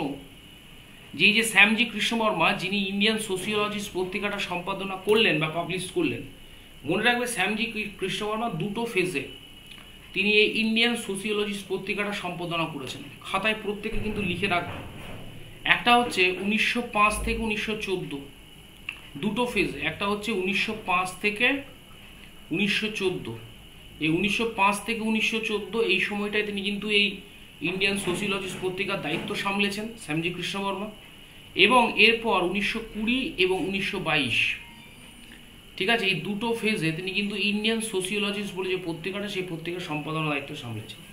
যে যে শ্যামজি কৃষ্ণ বর্মা যিনি ইন্ডিয়ান সোসিওলজিস্ট পত্রিকাটা সম্পাদনা করলেন বা পাবলিশ করলেন, মনে রাখবে শ্যামজি কৃষ্ণ বর্মা দুটো ফেজে তিনি এই ইন্ডিয়ান সোসিওলজিস্ট পত্রিকাটা সম্পাদনা করেছেন। খাতায় প্রত্যেকে কিন্তু লিখে রাখবে। একটা হচ্ছে উনিশশো পাঁচ থেকে উনিশশো চোদ্দ। দুটো ফেজ একটা হচ্ছে উনিশশো পাঁচ থেকে উনিশশো চোদ্দ। এই উনিশশো পাঁচ থেকে উনিশশো চোদ্দ, এই সময়টায় তিনি কিন্তু এই ইন্ডিয়ান সোসিওলজিস্ট পত্রিকার দায়িত্ব সামলেছেন, শ্যামজি কৃষ্ণ বর্মা। এবং এরপর উনিশশো কুড়ি এবং উনিশশো বাইশ। ঠিক আছে? এই দুটো ফেজে তিনি কিন্তু ইন্ডিয়ান সোসিওলজিস্ট বলে যে পত্রিকাটা, সেই পত্রিকার সম্পাদনার দায়িত্ব সামলেছেন।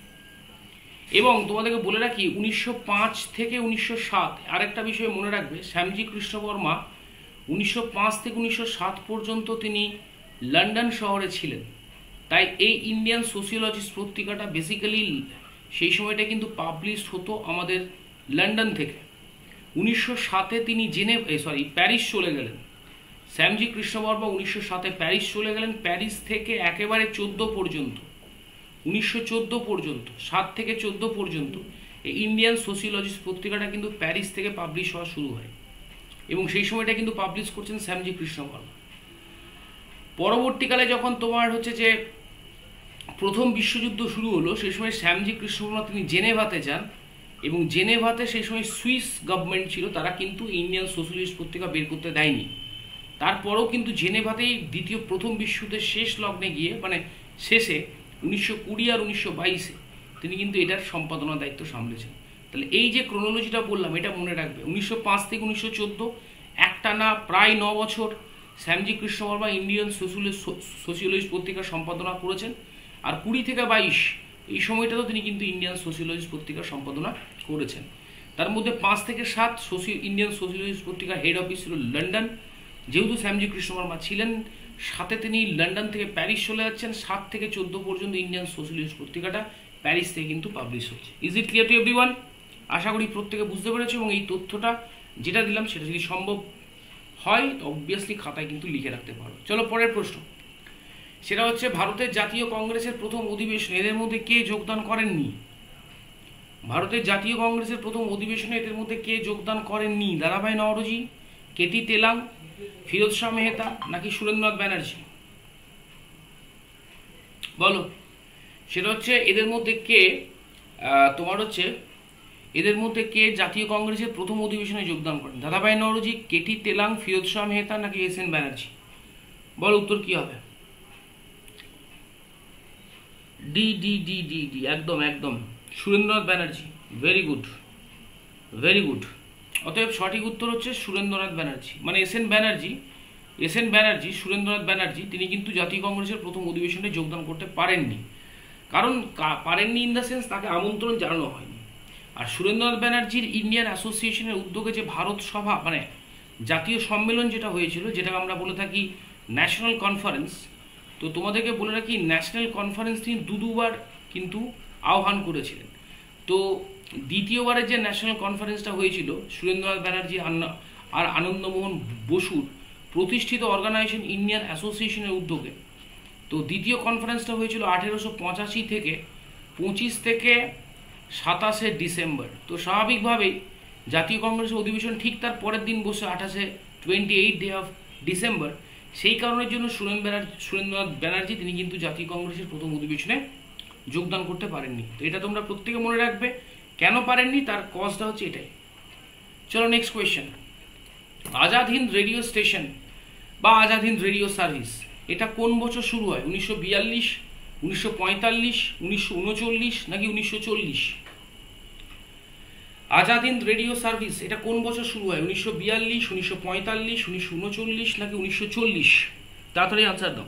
এবং তোমাদেরকে বলে রাখি, উনিশশো পাঁচ থেকে উনিশশো সাত, আরেকটা বিষয় মনে রাখবে, শ্যামজি কৃষ্ণ বর্মা উনিশশো পাঁচ থেকে উনিশশো সাত পর্যন্ত তিনি লন্ডন শহরে ছিলেন। তাই এই ইন্ডিয়ান সোসিওলজিস্ট পত্রিকাটা বেসিক্যালি সেই সময়টা কিন্তু পাবলিশ হতো আমাদের লন্ডন থেকে। উনিশশো সাতে তিনি জেনে সরি প্যারিস চলে গেলেন। শ্যামজি কৃষ্ণবর্মা উনিশশো সাতে প্যারিস চলে গেলেন, প্যারিস থেকে একেবারে চোদ্দ পর্যন্ত। উনিশশো চোদ্দ পর্যন্ত, সাত থেকে চোদ্দ পর্যন্ত এই ইন্ডিয়ান সোসিওলজিস্ট পত্রিকাটা কিন্তু প্যারিস থেকে পাবলিশ হওয়া শুরু হয়। এবং সেই সময়টা কিন্তু পাবলিশ করছেন শ্যামজি কৃষ্ণ বর্মা পরবর্তীকালে যখন তোমার হচ্ছে যে প্রথম বিশ্বযুদ্ধ শুরু হলো, সেই সময় শ্যামজি কৃষ্ণবর্মা তিনি জেনেভাতে যান এবং জেনেভাতে সেই সময় সুইস গভর্নমেন্ট ছিল, তারা কিন্তু ইন্ডিয়ান সোশ্যালিস্ট পত্রিকা বের করতে দেয়নি। তারপরেও কিন্তু জেনেভাতেই দ্বিতীয়, প্রথম বিশ্বযুদ্ধের শেষ লগ্নে গিয়ে মানে শেষে উনিশশো কুড়ি আর উনিশশো বাইশে তিনি কিন্তু এটার সম্পাদনার দায়িত্ব সামলেছেন। তাহলে এই যে ক্রোনোলজিটা বললাম, এটা মনে রাখবে। উনিশশো পাঁচ থেকে উনিশশো চোদ্দ, একটানা প্রায় ন বছর শ্যামজি কৃষ্ণ বর্মা ইন্ডিয়ান সোশিয়োলজিস্ট পত্রিকা সম্পাদনা করেছেন। আর কুড়ি থেকে বাইশ, এই সময়টাতেও তিনি কিন্তু ইন্ডিয়ান সোশিয়োলজিস্ট পত্রিকা সম্পাদনা করেছেন। তার মধ্যে পাঁচ থেকে সাত সোশিও ইন্ডিয়ান সোশিয়োলজিস্ট পত্রিকার হেড অফিস ছিল লন্ডন। যেহেতু শ্যামজি কৃষ্ণ বর্মা ছিলেন সাথে তিনি লন্ডন থেকে প্যারিস চলে যাচ্ছেন। সাত থেকে চোদ্দ পর্যন্ত ইন্ডিয়ান সোশ্যালিস্ট পত্রিকাটা প্যারিস থেকে কিন্তু পাবলিশ হচ্ছে। Is it clear to every one আশা করি প্রত্যেকে বুঝতে পেরেছে এবং এই তথ্যটা যেটা দিলাম সেটা যদি সম্ভব হয়, তো অবভিয়াসলি খাতায় কিন্তু লিখে রাখতে পারো। চলো পরের প্রশ্ন। সেটা হচ্ছে, ভারতের জাতীয় কংগ্রেসের প্রথম অধিবেশনে এদের মধ্যে কে যোগদান করেননি? ভারতের জাতীয় কংগ্রেসের প্রথম অধিবেশনে এদের মধ্যে কে যোগদান করেননি? দাদাভাই নওরোজি কেটি তেলাং ফিরোজ শাহ মেহতা নাকি সুরেন্দ্রনাথ ব্যানার্জি? বলো। সেটা হচ্ছে এদের মধ্যে কে তোমার হচ্ছে এদের মধ্যে কে জাতীয় কংগ্রেসের প্রথম অধিবেশনে যোগদান করেন? দাদাভাই নওরোজি কেটি তেলাং, ফিরোজ শাহ মেহতা নাকি এস এন ব্যানার্জি? বল উত্তর কি হবে? D D D D D, একদম একদম। Surendranath Banerjee very good very good অতএব সঠিক উত্তর হচ্ছে সুরেন্দ্রনাথ ব্যানার্জি। মানে S N Banerjee, S N Banerjee, Surendranath Banerjee, তিনি কিন্তু জাতীয় কংগ্রেসের প্রথম অধিবেশনে যোগদান করতে পারেননি। কারণ পারেননি ইন দ্য সেন্স তাকে আমন্ত্রণ জানানো হয়নি। আর সুরেন্দ্রনাথ ব্যানার্জির ইন্ডিয়ান অ্যাসোসিয়েশনের উদ্যোগে যে ভারত সভা মানে জাতীয় সম্মেলন যেটা হয়েছিল, যেটাকে আমরা বলে থাকি ন্যাশনাল কনফারেন্স তো তোমাদেরকে বলে রাখি ন্যাশনাল কনফারেন্স তিনি দু দুবার কিন্তু আহ্বান করেছিলেন। তো দ্বিতীয়বারের যে ন্যাশনাল কনফারেন্সটা হয়েছিল, সুরেন্দ্রনাথ ব্যানার্জি আর আনন্দমোহন বসুর প্রতিষ্ঠিত অর্গানাইজেশন ইন্ডিয়ান অ্যাসোসিয়েশনের উদ্যোগে। তো দ্বিতীয় কনফারেন্সটা হয়েছিল আঠেরোশো পঁচাশি থেকে পঁচিশ থেকে সাতাশে ডিসেম্বর। তো স্বাভাবিকভাবেই জাতীয় কংগ্রেসের অধিবেশন ঠিক তার পরের দিন বসে আঠাশে twenty eight day of December সেই কারণের জন্য সুরেন ব্যানার্জি সুরেন্দ্রনাথ ব্যানার্জি তিনি কিন্তু জাতীয় কংগ্রেসের প্রথম অধিবেশনে যোগদান করতে পারেননি। তো এটা তোমরা প্রত্যেকে মনে রাখবে। কেন পারেননি? তার কজটা হচ্ছে এটাই। চলো next question Azad Hind radio station বা আজাদ হিন্দ রেডিও সার্ভিস, এটা কোন বছর শুরু হয়? উনিশশো বিয়াল্লিশ, উনিশশো পঁয়তাল্লিশ, উনিশশো উনচল্লিশ নাকি উনিশশো চল্লিশ? আজাদ হিন্দ রেডিও সার্ভিস, এটা কোন বছর শুরু হয়? উনিশশো বিয়াল্লিশ, উনিশশো পঁয়তাল্লিশ, উনিশশো উনচল্লিশ নাকি উনিশশো চল্লিশ? তাড়াতাড়ি আনসার দাও।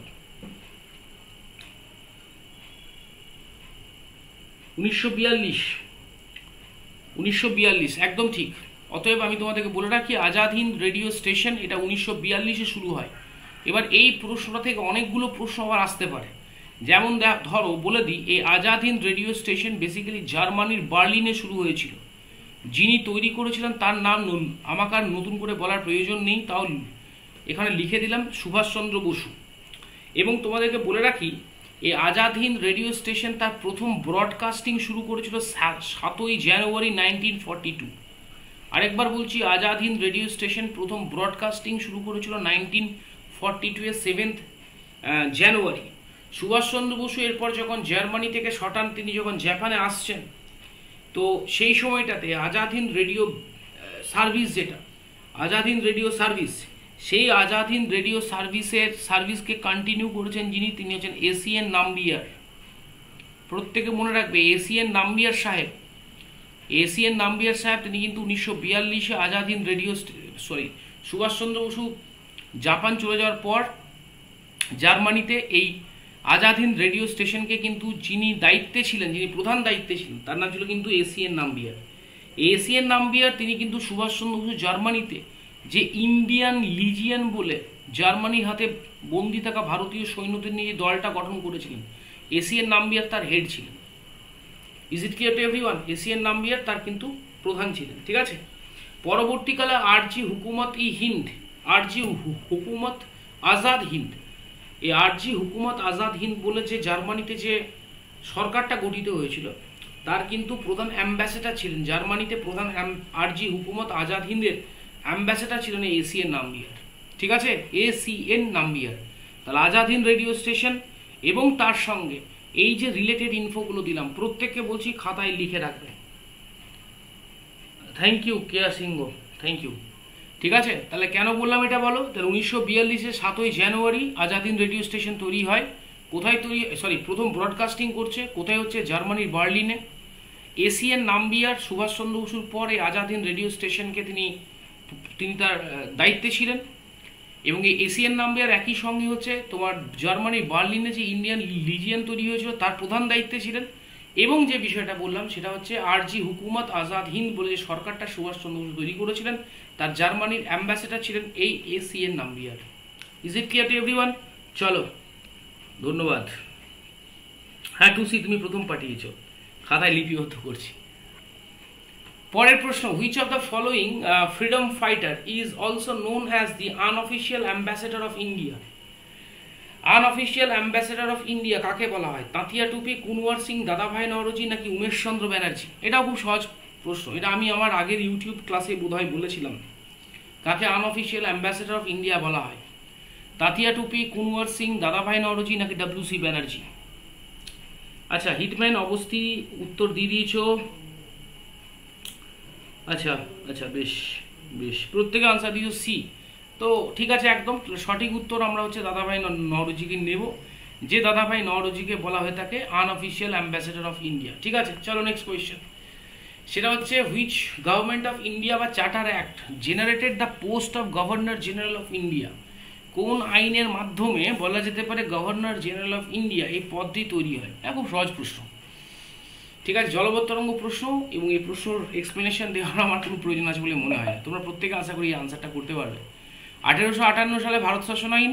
উনিশশো বিয়াল্লিশ উনিশশো বিয়াল্লিশ, একদম ঠিক। অতএব আমি তোমাদেরকে বলে রাখি, আজাদ হিন্দ রেডিও স্টেশন, এটা উনিশশো বিয়াল্লিশে শুরু হয়। এবার এই প্রশ্নটা থেকে অনেকগুলো প্রশ্ন আবার আসতে পারে। যেমন ধরো, বলে দিই, এই Azad Hind radio station basically জার্মানির বার্লিনে শুরু হয়েছিল। যিনি তৈরি করেছিলেন, তার নাম আমাকে আর নতুন করে বলার প্রয়োজন নেই, তাও এখানে লিখে দিলাম, সুভাষচন্দ্র বসু। এবং তোমাদেরকে বলে রাখি এই আজাদ হিন্দ রেডিও স্টেশন তার প্রথম ব্রডকাস্টিং শুরু করেছিল সাতই জানুয়ারি নাইনটিন ফর্টি টু আরেকবার বলছি, আজাদ হিন্দ রেডিও স্টেশন প্রথম ব্রডকাস্টিং শুরু করেছিল নাইনটিন ফর্টি টু এর সেভেন্থ জানুয়ারি। সুভাষচন্দ্র বসু এরপর যখন জার্মানি থেকে শটান তিনি যখন জাপানে আসছেন, তো সেই সময়টাতে আজাদ হিন্দ রেডিও সার্ভিস যেটা, আজাদ হিন্দ রেডিও সার্ভিস সেই আজাদ হিন্দ রেডিও সার্ভিসের, সার্ভিসকে কন্টিনিউ করেছেন যিনি, তিনি হচ্ছেন এসিএন নাম্বিয়ার। প্রত্যেকে মনে রাখবে এসিএন নাম্বিয়ার সাহেব। এসিএন নাম্বিয়ার সাহেব, তিনি কিন্তু উনিশশো বিয়াল্লিশে Azad Hind radio sorry Subhashchandra Basu Japan চলে যাওয়ার পর জার্মানিতে এই আজাদ হিন্দ রেডিও স্টেশনকে কিন্তু যিনি দায়িত্বে ছিলেন, যিনি প্রধান দায়িত্বে ছিলেন, তার নাম ছিল কিন্তু এসিএন নাম্বিয়ার। এসিএন নাম্বিয়ার, তিনি কিন্তু সুভাষচন্দ্র বসু জার্মানিতে যে ইন্ডিয়ান লিজিয়ান বলে জার্মানির হাতে বন্দি থাকা ভারতীয় সৈন্যদের নিয়ে দলটা গঠন করেছিলেন এসিএন নাম্বিয়ার তার হেড ছিলেন। Is it clear to every one A C N Nambiar তার কিন্তু প্রধান ছিলেন, ঠিক আছে? পরবর্তীকালে আরজি হুকুমত ই হিন্দ, আরজি হুকুমত আজাদ হিন্দ। এই আরজি হুকুমত আজাদ হিন্দ বলে যে জার্মানিতে যে সরকারটা গঠিত হয়েছিল, তার কিন্তু প্রধান অ্যাম্বাসেডার ছিলেন। জার্মানিতে প্রধান আরজি হুকুমত আজাদ হিন্দের অ্যাম্বাসেডার ছিলেন এসিএন নাম্বিয়ার ঠিক আছে? এসিএন নাম্বিয়ার তাহলে আজাদ হিন্দ রেডিও স্টেশন এবং তার সঙ্গে এই যে রিলেটেড ইনফোগুলো দিলাম, প্রত্যেককে বলছি খাতায় লিখে রাখবে। Thank you Keya Singha thank you ঠিক আছে? তাহলে কেন বললাম এটা বলো? তাহলে উনিশশো বিয়াল্লিশের সাতই জানুয়ারি আজাদিন রেডিও স্টেশন তৈরি হয়। কোথায় তৈরি সরি প্রথম ব্রডকাস্টিং করছে। কোথায় হচ্ছে? জার্মানির বার্লিনে। এসিয়ান নাম্বিয়ার সুভাষচন্দ্র বসুর পরে আজাদিন রেডিও স্টেশনকে তিনি তিনি তার দায়িত্বে ছিলেন। এবং এই এশিয়ান নাম্বিয়ার একই সঙ্গে হচ্ছে তোমার জার্মানির বার্লিনে যে ইন্ডিয়ান লিজিয়ান তৈরি হয়েছিল, তার প্রধান দায়িত্বে ছিলেন। এবং যে বিষয়টা বললাম, সেটা হচ্ছে আরজি হুকুমত আজাদ হিন্দ বলে যে সরকারটা সুভাষচন্দ্র বসু তৈরি করেছিলেন, তার জার্মানির অ্যাম্বাসেডার ছিলেন এই A C N Nambiar is it clear to everyone চলো, ধন্যবাদ। হ্যাঁ টুসি, তুমি প্রথম পাঠিয়েছ। খাতায় লিপিবদ্ধ করছি। পরের প্রশ্ন which of the following freedom fighter is also known as the unofficial ambassador of India unofficial ambassador of India কাকে বলা হয়? তাঁতিয়া টুপি, কুনওয়ার সিং, দাদাভাই নরজি নাকি উমেশ চন্দ্র ব্যানার্জি? এটাও খুব সহজ প্রশ্ন। এটা আমি আমার আগের ইউটিউব ক্লাসে বোধহয় বলেছিলাম। কাকে আনঅফিসিয়াল অ্যাম্বাসেডার অফ ইন্ডিয়া বলা হয়? তাঁতিয়া টুপি, কুনওয়ার সিং, দাদাভাই নরজি নাকি ডাব্লিউ সি ব্যানার্জি? আচ্ছা হিটম্যান অবস্থি, উত্তর দিয়ে দিয়েছ। আচ্ছা আচ্ছা বেশ বেশ। প্রত্যেকে আনসার দিয়েছ সি তো ঠিক আছে একদম, সঠিক উত্তর আমরা হচ্ছে দাদাভাই নরজিকে নেব। যে দাদাভাই নরজিকে বলা হয়ে থাকে আনঅফিসিয়াল অ্যাম্বাসেডার অফ ইন্ডিয়া ঠিক আছে, চলো নেক্সট কোয়েশ্চেন সেটা হচ্ছে হুইচ গভর্নমেন্ট অফ ইন্ডিয়া বা charter act generated the post of governor general of India কোন আইনের মাধ্যমে বলা যেতে পারে গভর্নর জেনারেল অফ ইন্ডিয়া এই পদটি তৈরি হয়? এটা খুব সহজ প্রশ্ন। ঠিক আছে, জলবৎ তরঙ্গ প্রশ্ন এবং এই প্রশ্নর এক্সপ্লেনেশন দেওয়ার আমার কোনো প্রয়োজন আছে বলে মনে হয় তোমরা প্রত্যেকে আশা করি এই আনসারটা করতে পারবে। আঠেরোশো আটান্ন সালে ভারত শাসন আইন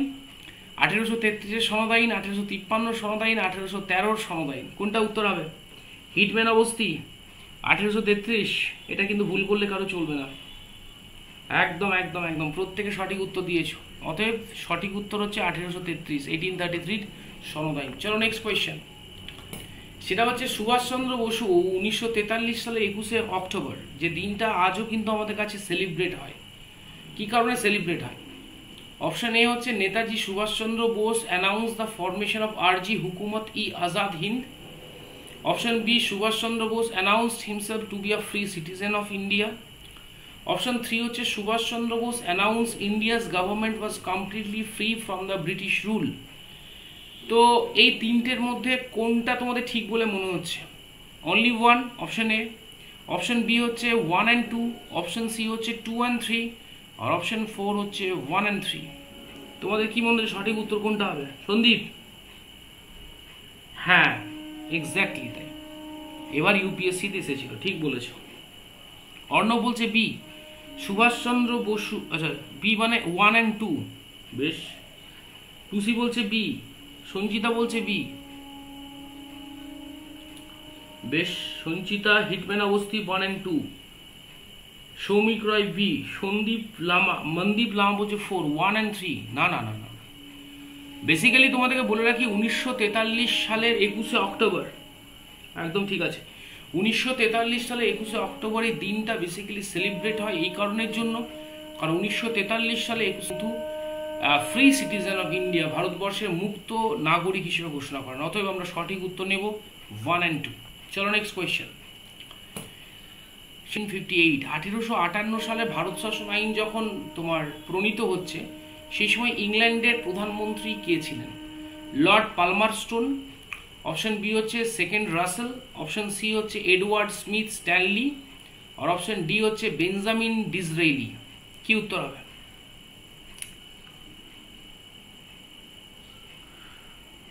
আঠেরোশো তেত্রিশের সনদ আইন আঠেরোশো তিপ্পান্ন সনদ আইন আঠেরোশো তেরোর সনদ আইন কোনটা উত্তর হবে? হিটম্যান অবস্থি, আঠেরোশো তেত্রিশ। এটা কিন্তু ভুল করলে কারও চলবে না। একদম একদম একদম। প্রত্যেকে সঠিক উত্তর দিয়েছ। অতএব সঠিক উত্তর হচ্ছে আঠেরোশো তেত্রিশ এইটিন থার্টি থ্রির সনদ আইন চলো নেক্সট কোয়েশ্চেন সেটা হচ্ছে সুভাষচন্দ্র বসু উনিশশো তেতাল্লিশ সালে একুশে অক্টোবর। যে দিনটা আজও কিন্তু আমাদের কাছে সেলিব্রেট হয়। কি কারণে সেলিব্রেট হয়? অপশন এ হচ্ছে Netaji Subhashchandra Bose announce the formation of Arzi Hukumat e Azad Hind option B Subhashchandra Bose announced himself to be a free citizen of India option three হচ্ছে Subhashchandra Bose announce India's government was completely free from the British rule তো এই তিনটের মধ্যে কোনটা তোমাদের ঠিক বলে মনে হচ্ছে? Only one option A option B হচ্ছে one and two option C হচ্ছে টু অ্যান্ড থ্রি আর অপশন ফোর হচ্ছে ওয়ান অ্যান্ড থ্রি তোমাদের কি মনে হচ্ছে সঠিক উত্তর কোনটা হবে? সন্দীপ? হ্যাঁ এক্স্যাক্টলি তাই। এবার ইউপিএসসিতে এসেছিল, ঠিক বলেছ। অর্ণব বলছে বি সুভাষচন্দ্র বসু আচ্ছা বি মানে ওয়ান অ্যান্ড টু বেশ। টুসি বলছে বি সঞ্চিতা বলছে বি। বেশ, Sanchita Hitman Awasthi one and two Soumik Roy B, Sandip Lama, Mandip Lama বলছে ফোর ওয়ান অ্যান্ড থ্রি না না না না বেসিক্যালি তোমাদেরকে বলে রাখি, উনিশশো তেতাল্লিশ সালের একুশে অক্টোবর। একদম ঠিক আছে। উনিশশো তেতাল্লিশ সালে একুশে অক্টোবর এই দিনটা বেসিক্যালি সেলিব্রেট হয় এই কারণের জন্য। কারণ উনিশশো তেতাল্লিশ সালে একুশ ফ্রি সিটিজেন অফ ইন্ডিয়া ভারতবর্ষের মুক্ত নাগরিক হিসেবে ঘোষণা করেন। অতএব আমরা সঠিক উত্তর নেব ওয়ান অ্যান্ড টু চলো নেক্সট কোয়েশ্চেন ফিফটি এইট আঠেরোশো আটান্ন সালে ভারত শাসন আইন যখন তোমার প্রণীত হচ্ছে, সেই সময় ইংল্যান্ডের প্রধানমন্ত্রী কে ছিলেন? লর্ড পালমারস্টোন, অপশন বি হচ্ছে সেকেন্ড রাসেল, অপশন সি হচ্ছে এডওয়ার্ড স্মিথ স্ট্যানলি, আর অপশন ডি হচ্ছে বেঞ্জামিন ডিসরেইলি। কি উত্তর হবে?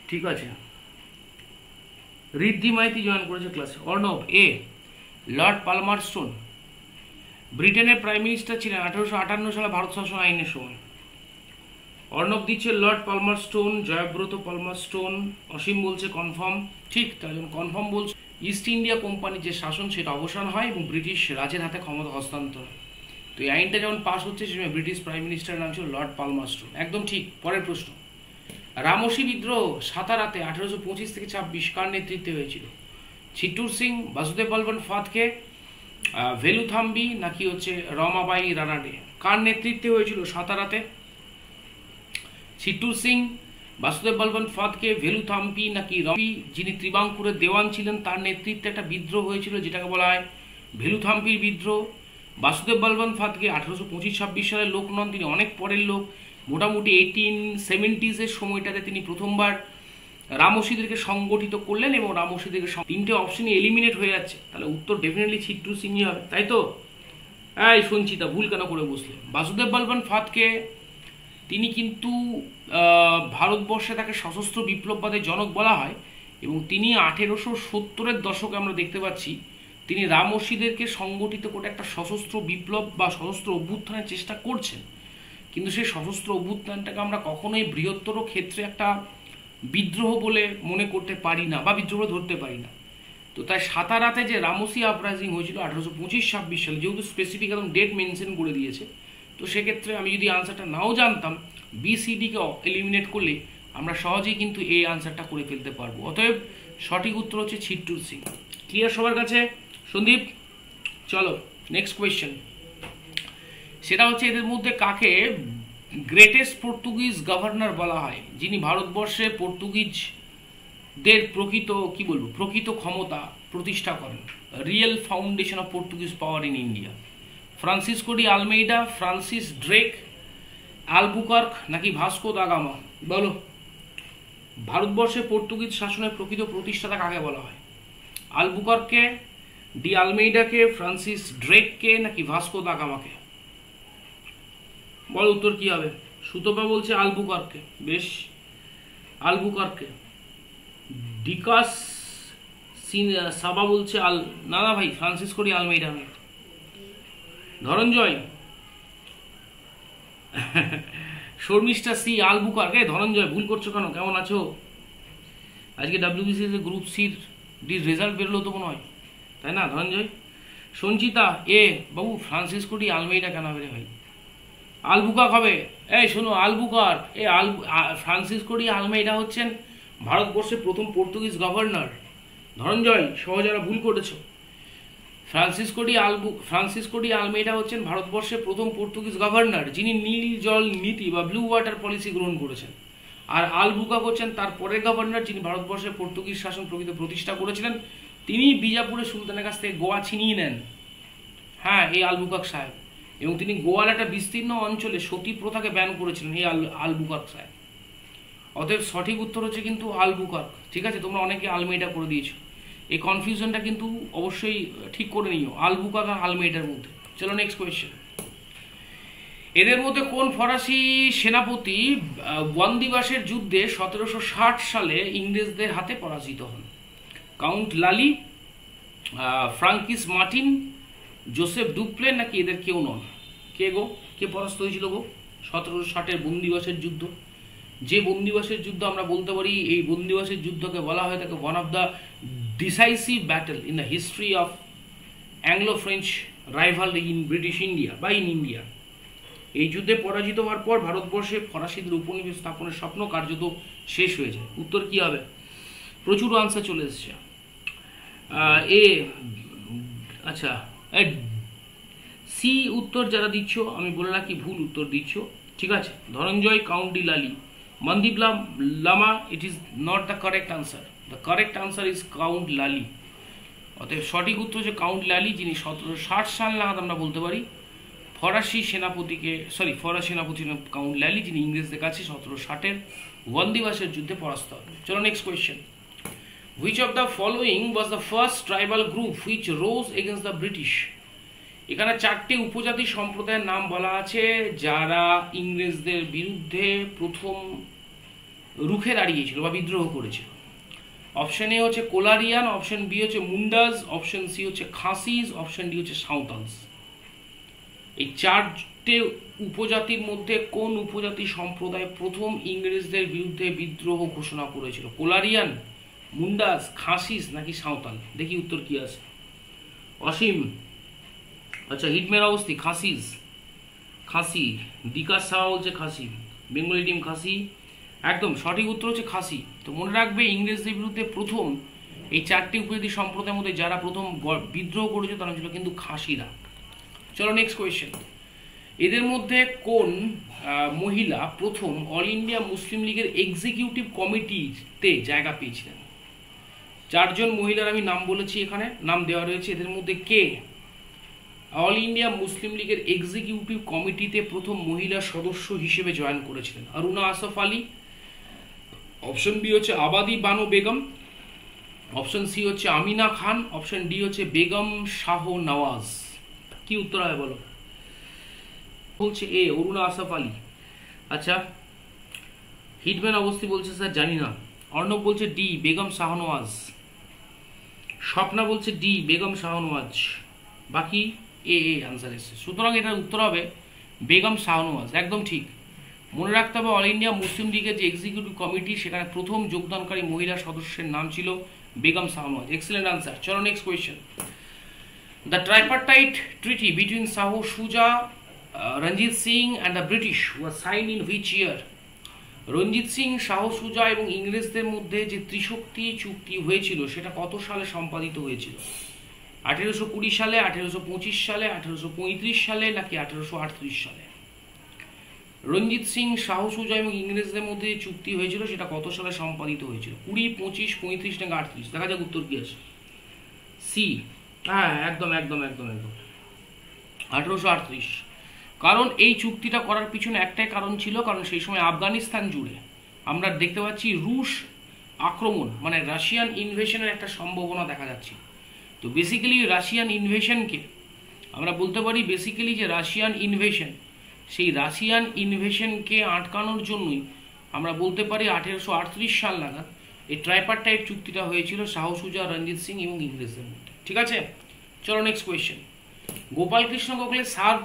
ঠিক আছে। ঋদ্ধি মাইতি জয়েন করেছে ক্লাসে অর্ণব এ লর্ড পালমারস্টোন, ব্রিটেনের প্রাইম মিনিস্টার ছিলেন আঠারোশো আটান্ন সালে ভারত শাসন আইনের সময়। অর্ণব দিচ্ছে lord Palmerston, Joybrata Palmerston, Asim বলছে কনফার্ম ঠিক তাই জন্য কনফার্ম বলছে। ইস্ট ইন্ডিয়া কোম্পানির যে শাসন, সেটা অবসান হয় এবং ব্রিটিশ রাজের হাতে ক্ষমতা হস্তান্তর তো এই আইনটা যখন পাস হচ্ছে সে ব্রিটিশ প্রাইম মিনিস্টারের নাম ছিল লর্ড পালমারস্টোন। একদম ঠিক, পরের প্রশ্ন। রামসী বিদ্রোহ সাতারাতে আঠেরোশো পঁচিশ থেকে ছাব্বিশ কার নেতৃত্বে হয়েছিল? ছিট্টুর সিং বাসুদেব বলবন আহ, ভেলুথাম্বি নাকি হচ্ছে রমাবাই রানাডে? কার নেতৃত্বে হয়েছিল সাতারাতে ছিট্টুর সিং বাসুদেব বলবন ফাতকে ভেলুথাম্পি নাকি রমি যিনি ত্রিবাঙ্কুরের দেওয়ান ছিলেন তার নেতৃত্বে একটা বিদ্রোহ হয়েছিল যেটাকে বলা হয় ভেলুথাম্পির বিদ্রোহ। বাসুদেব বলবন ফাতকে আঠারোশো পঁচিশ ছাব্বিশ সালের লোক নন তিনি অনেক পরের লোক। মোটামুটি এইটিন সেভেন্টিজের সময়টাতে তিনি প্রথমবার রামসিদেরকে সংগঠিত করলেন এবং রামসিদেরকে তিনটে অপশনই এলিমিনেট হয়ে যাচ্ছে। তাহলে উত্তর ডেফিনেটলি ছিট্টু সিংই হবে, তাই তো? এই সঞ্চিতা, ভুল কেন করে বসলে? বাসুদেব বালবান ফাতকে তিনি কিন্তু ভারতবর্ষে তাকে সশস্ত্র বিপ্লববাদের জনক বলা হয় এবং তিনি আঠেরোশো সত্তরের দশকে আমরা দেখতে পাচ্ছি, তিনি রামসিদেরকে সংগঠিত করে একটা সশস্ত্র বিপ্লব বা সশস্ত্র অভ্যুত্থানের চেষ্টা করছেন। কিন্তু সেই সশস্ত্র অভ্যুত্থানটাকে আমরা কখনোই বৃহত্তর ক্ষেত্রে একটা বিদ্রোহ বলে মনে করতে পারি না বা বিদ্রোহ ধরতে পারি না। তো তাই সাতারাতে যে রামসি আপরাইজিং হয়েছিল আঠারোশো পঁচিশ ছাব্বিশ সালে, যেহেতু স্পেসিফিক একদম ডেট মেনশন করে দিয়েছে, তো সেক্ষেত্রে আমি যদি আনসারটা নাও জানতাম বিসিডিকে এলিমিনেট করলে আমরা সহজেই কিন্তু এই আনসারটা করে ফেলতে পারব। অতএব সঠিক উত্তর হচ্ছে ছিট্টুর সিং। ক্লিয়ার সবার কাছে? সন্দীপ, চলো নেক্সট কোয়েশ্চেন সেটা হচ্ছে এদের মধ্যে কাকে গ্রেটেস্ট পর্তুগিজ গভর্নর বলা হয়, যিনি ভারতবর্ষে পর্তুগিজদের প্রকৃত, কি বলব, প্রকৃত ক্ষমতা প্রতিষ্ঠা করেন real foundation of Portuguese power in India Francisco de Almeida Francis Drake Albuquerque নাকি ভাস্কো দা গামা বলো। ভারতবর্ষে পর্তুগিজ শাসনের প্রকৃত প্রতিষ্ঠাতা কাকে বলা হয়? আলবুকার্ককে ডি আলমেইডাকে ফ্রান্সিস ড্রেককে নাকি ভাস্কো দা গামাকে বল উত্তর কি হবে? সুতপা বলছে আলবুকার্কে। বেশ, আলবুকার্কে। ডিকাস সাবা বলছে আল, না না ভাই ফ্রান্সিস করি আলমেইডা আমি ধনঞ্জয়। Sharmishtha C, Albuquerque. এ ধনঞ্জয়, ভুল করছ কেন? কেমন আছো? আজকে ডাব্লিউবিসি গ্রুপ সির ডি রেজাল্ট বেরোলো তো হয়। তাই না, ধনঞ্জয়? সঞ্চিতা, এ, বাবু ফ্রান্সিস কোটি আলমেইডা কেন বেরে ভাই? আলবুকাক হবে এই শোনো আলবুকার এ আল ফ্রান্সিসকো ডি আলমেইডা হচ্ছেন ভারতবর্ষের প্রথম পর্তুগিজ গভর্নর। ধনঞ্জয় সহজারা ভুল করেছ। Francisco de Albu, Francisco de Almeida হচ্ছেন ভারতবর্ষের প্রথম পর্তুগিজ গভর্নর, যিনি নীল জল নীতি বা ব্লু ওয়াটার পলিসি গ্রহণ করেছেন। আর আলবুকাক হচ্ছেন তার পরের গভর্নর, যিনি ভারতবর্ষের পর্তুগিজ শাসন প্রকৃত প্রতিষ্ঠা করেছিলেন। তিনি বিজাপুরের সুলতানের কাছ থেকে গোয়া ছিনিয়ে নেন। হ্যাঁ এই আলবুকাক সাহেব। এবং তিনি গোয়ার একটা বিস্তীর্ণ অঞ্চলে সতী প্রথাকে ব্যান করেছিলেন এই আল আলবুকাক সাহেব অতএব সঠিক উত্তর হচ্ছে কিন্তু আলবুকাক ঠিক আছে, তোমরা অনেকে আলমেটা করে দিয়েছ। এই কনফিউশনটা কিন্তু অবশ্যই ঠিক করে নিও আলবুকাক আর আলমেইডার মধ্যে। চলো নেক্সট কোয়েশ্চেন এদের মধ্যে কোন ফরাসি সেনাপতি বন্দিবাসের যুদ্ধে সতেরোশো ষাট সালে ইংরেজদের হাতে পরাজিত হন? Count Lally Francois Martin Joseph Dupleix নাকি এদের কেউ নন? কে গো? কে পরাস্ত হয়েছিল গো? সতেরোশো ষাটের বন্দিবাসের যুদ্ধ। যে বন্দিবাসের যুদ্ধ আমরা বলতে পারি, এই বন্দিবাসের যুদ্ধকে বলা হয় তাকে one of the decisive battle in the history of Anglo French rival in British India বা ইন ইন্ডিয়া এই যুদ্ধে পরাজিত হওয়ার পর ভারতবর্ষে ফরাসিদের উপনিবেশ স্থাপনের স্বপ্ন কার্যত শেষ হয়ে যায়। উত্তর কি হবে? প্রচুর আনসার চলে এসছে। এ আচ্ছা সি উত্তর যারা দিচ্ছ, আমি বলে রাখি ভুল উত্তর দিচ্ছ, ঠিক আছে? Dhananjay Count Lally. Mandip Lama- it is not the correct answer the correct answer is Count Lally. অতএব সঠিক উত্তর হচ্ছে কাউন্ট লালি, যিনি সতেরো ষাট সাল নাগাদ আমরা বলতে পারি। ফরাসি সেনাপতিকে সরি ফরাসি সেনাপতি কাউন্ট ল্যালি যিনি ইংরেজদের কাছে সতেরো ষাটের ওয়ান্দিবাসের যুদ্ধে পরাস্ত হন। চলো next question which of the following was the first tribal group which rose against the British এখানে চারটি উপজাতি সম্প্রদায়ের নাম বলা আছে, যারা ইংরেজদের বিরুদ্ধে প্রথম রুখে দাঁড়িয়েছিল বা বিদ্রোহ করেছিল। অপশন এ হচ্ছে কোলারিয়ান অপশন বি হচ্ছে মুন্ডাস অপশন সি হচ্ছে খাসিস অপশন ডি হচ্ছে সাঁওতালস। এই চারটে উপজাতির মধ্যে কোন উপজাতি সম্প্রদায় প্রথম ইংরেজদের বিরুদ্ধে বিদ্রোহ ঘোষণা করেছিল? কোলারিয়ান মুন্ডাস খাসিস নাকি সাঁওতাল? দেখি উত্তর কি আছে। অসীম। আচ্ছা হিটমের অবস্থি, খাসিস। খাসি, বিকাশ সাহা বলছে খাসি, বেঙ্গলি টিম খাসি। একদম, সঠিক উত্তর হচ্ছে খাসি। তো মনে রাখবে ইংরেজদের বিরুদ্ধে প্রথম এই চারটি উপজাতি সম্প্রদায়ের মধ্যে যারা প্রথম বিদ্রোহ করেছে, তারা ছিল কিন্তু খাসিরা। চলো নেক্সট কোয়েশ্চেন এদের মধ্যে কোন মহিলা প্রথম অল ইন্ডিয়া মুসলিম লীগের এক্সিকিউটিভ কমিটিতে জায়গা পেয়েছিলেন? চারজন মহিলার আমি নাম বলেছি এখানে, নাম দেওয়া রয়েছে। এদের মধ্যে কে? অল ইন্ডিয়া মুসলিম লীগের এক্সিকিউটিভ কমিটিতে প্রথম মহিলা সদস্য হিসেবে জয়েন করেছিলেন। অরুণা আসফ আলী। অপশন বি হচ্ছে আবাদি বানো বেগম। অপশন সি হচ্ছে আমিনা খান। অপশন ডি হচ্ছে বেগম শাহ নওয়াজ। কি উত্তর হবে বলো? বলছে এ, অরুণা আসফ আলী। আচ্ছা হিটম্যান অবস্থি বলছে স্যার, জানি না। অর্ণব বলছে ডি, বেগম শাহনওয়াজ স্বপ্না বলছে ডি, বেগম শাহনওয়াজ। বাকি এ এ আনসার এসছে। সুতরাং এটার উত্তর হবে বেগম শাহনওয়াজ। একদম ঠিক। মনে রাখতে হবে অল ইন্ডিয়া মুসলিম লীগের যে এক্সিকিউটিভ কমিটি সেখানে প্রথম যোগদানকারী মহিলা সদস্যের নাম ছিল বেগম শাহনওয়াজ। এক্সেলেন্ট আনসার চলো next question The tripartite treaty between Saho Shuja Ranjit Singh and the British British sign in which year? Ranjit Singh Shah Shuja এবং ইংরেজদের মধ্যে যে ত্রিশক্তি চুক্তি হয়েছিল, সেটা কত সালে সম্পাদিত হয়েছিল? আঠেরোশো কুড়ি সালে, আঠেরোশো পঁচিশ সালে, আঠেরোশো পঁয়ত্রিশ সালে নাকি আঠেরোশো আটত্রিশ সালে? রঞ্জিত সিং শাহ সুজা এবং ইংরেজদের মধ্যে যে চুক্তি হয়েছিল, সেটা কত সালে সম্পাদিত হয়েছিল? কুড়ি, পঁচিশ, পঁয়ত্রিশ নাকি আটত্রিশ? দেখা যাক উত্তর কি আছে সি। হ্যাঁ একদম একদম একদম একদম। আঠেরোশো আটত্রিশ। কারণ এই চুক্তিটা করার পিছনে একটাই কারণ ছিল, কারণ সেই সময় আফগানিস্তান জুড়ে আমরা দেখতে পাচ্ছি রুশ আক্রমণ মানে রাশিয়ান ইনভেশনের একটা সম্ভাবনা দেখা যাচ্ছে। তো বেসিক্যালি রাশিয়ান ইনভেশনকে আমরা বলতে পারি বেসিক্যালি যে রাশিয়ান ইনভেশন সেই রাশিয়ান ইনভেশনকে আটকানোর জন্যই আমরা বলতে পারি আঠেরোশো আটত্রিশ সাল নাগাদ এই ট্রাইপার টাইপ চুক্তিটা হয়েছিল শাহসুজা রঞ্জিত সিং এবং ইংরেজদের মধ্যে। ঠিক আছে? চলো next question Gopal Krishna Gokhale serve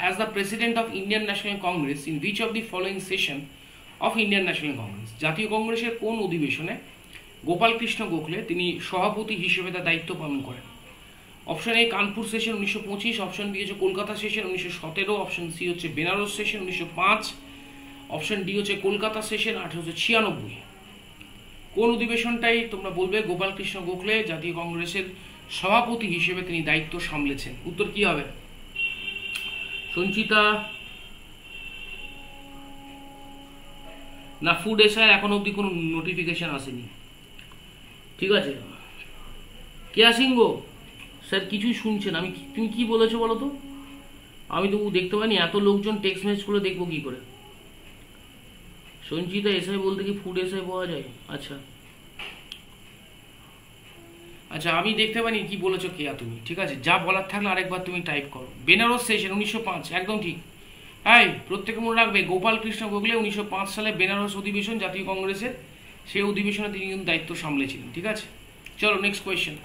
as the president of Indian National Congress in which of the following session of Indian National Congress জাতীয় কংগ্রেসের কোন অধিবেশনে গোপাল কৃষ্ণ গোখলে তিনি সভাপতি হিসেবে তার দায়িত্ব পালন করেন? অপশন এ কানপুর সেশন উনিশশো পঁচিশ অপশন বি হচ্ছে কলকাতা সেশন উনিশশো সতেরো অপশন সি হচ্ছে বেনারস সেশন উনিশশো পাঁচ অপশন ডি হচ্ছে কলকাতা সেশন আঠারোশো ছিয়ানব্বই। কোন অধিবেশনটাই তোমরা বলবে? গোপাল কৃষ্ণ গোখলে জাতীয় কংগ্রেসের সভাপতি হিসেবে তিনি দায়িত্ব সামলেছেন। উত্তর কি হবে? সঞ্চিতা, না ফুড এসআই এখন অবধি কোনো নোটিফিকেশন আসেনি। ঠিক আছে? কেয়া সিংহ স্যার কিছুই শুনছেন। আমি তুমি কি বলেছ বলো তো? আমি তো দেখতে পাইনি। এত লোকজন টেক্সট মেসেজ করে দেখব কি করে? সঞ্চিতা এসআই বলতে কি ফুড এসআই পাওয়া যায়? আচ্ছা। আচ্ছা আমি দেখতে পাইনি কি বলেছ কেয়া তুমি, ঠিক আছে? যা বলার থাকলে আরেকবার তুমি টাইপ করো। বেনারস সেশন উনিশশো পাঁচ, একদম ঠিক। হ্যাঁ প্রত্যেকে মনে রাখবে গোপাল কৃষ্ণ গোখলে উনিশশো পাঁচ সালে বেনারস অধিবেশন, জাতীয় কংগ্রেসের সেই অধিবেশনে তিনি কিন্তু দায়িত্ব সামলেছিলেন, ঠিক আছে? চলো next question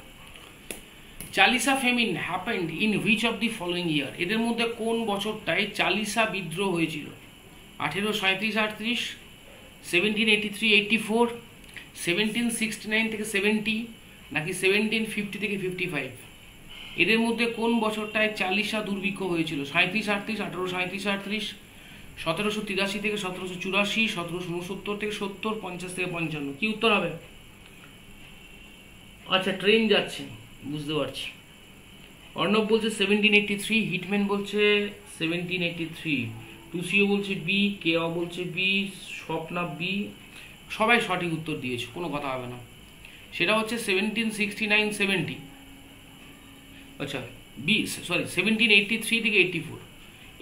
Chalisa famine happened in which of the following year এদের মধ্যে কোন বছরটায় চালিসা বিদ্রোহ হয়েছিল? আঠেরো সাঁত্রিশ আটত্রিশ seventeen eighty three eighty four seventeen sixty nine থেকে সেভেন্টি নাকি সেভেন্টিন ফিফটি থেকে ফিফটি ফাইভ এদের মধ্যে কোন বছরটায় চালিসা দুর্ভিক্ষ হয়েছিল? সাঁত্রিশ আটত্রিশ, আঠেরো সাঁত্রিশ আটত্রিশ, সতেরোশো তিরাশি থেকে সতেরোশো চুরাশি, সতেরোশো উনসত্তর থেকে সত্তর, পঞ্চাশ থেকে পঞ্চান্ন। কি উত্তর হবে? আচ্ছা ট্রেন যাচ্ছে, বুঝতে পারছি। অর্ণব বলছে সেভেন্টিন এইটটি থ্রি হিটম্যান বলছে সেভেন্টিন এইটটি থ্রি টুসিও বলছে বি কে অ বলছে বি স্বপ্না বি সবাই সঠিক উত্তর দিয়েছে, কোনো কথা হবে না। সেটা হচ্ছে সেভেন্টিন সিক্সটি নাইন সেভেন্টি আচ্ছা B sorry seventeen eighty three থেকে এইটটি ফোর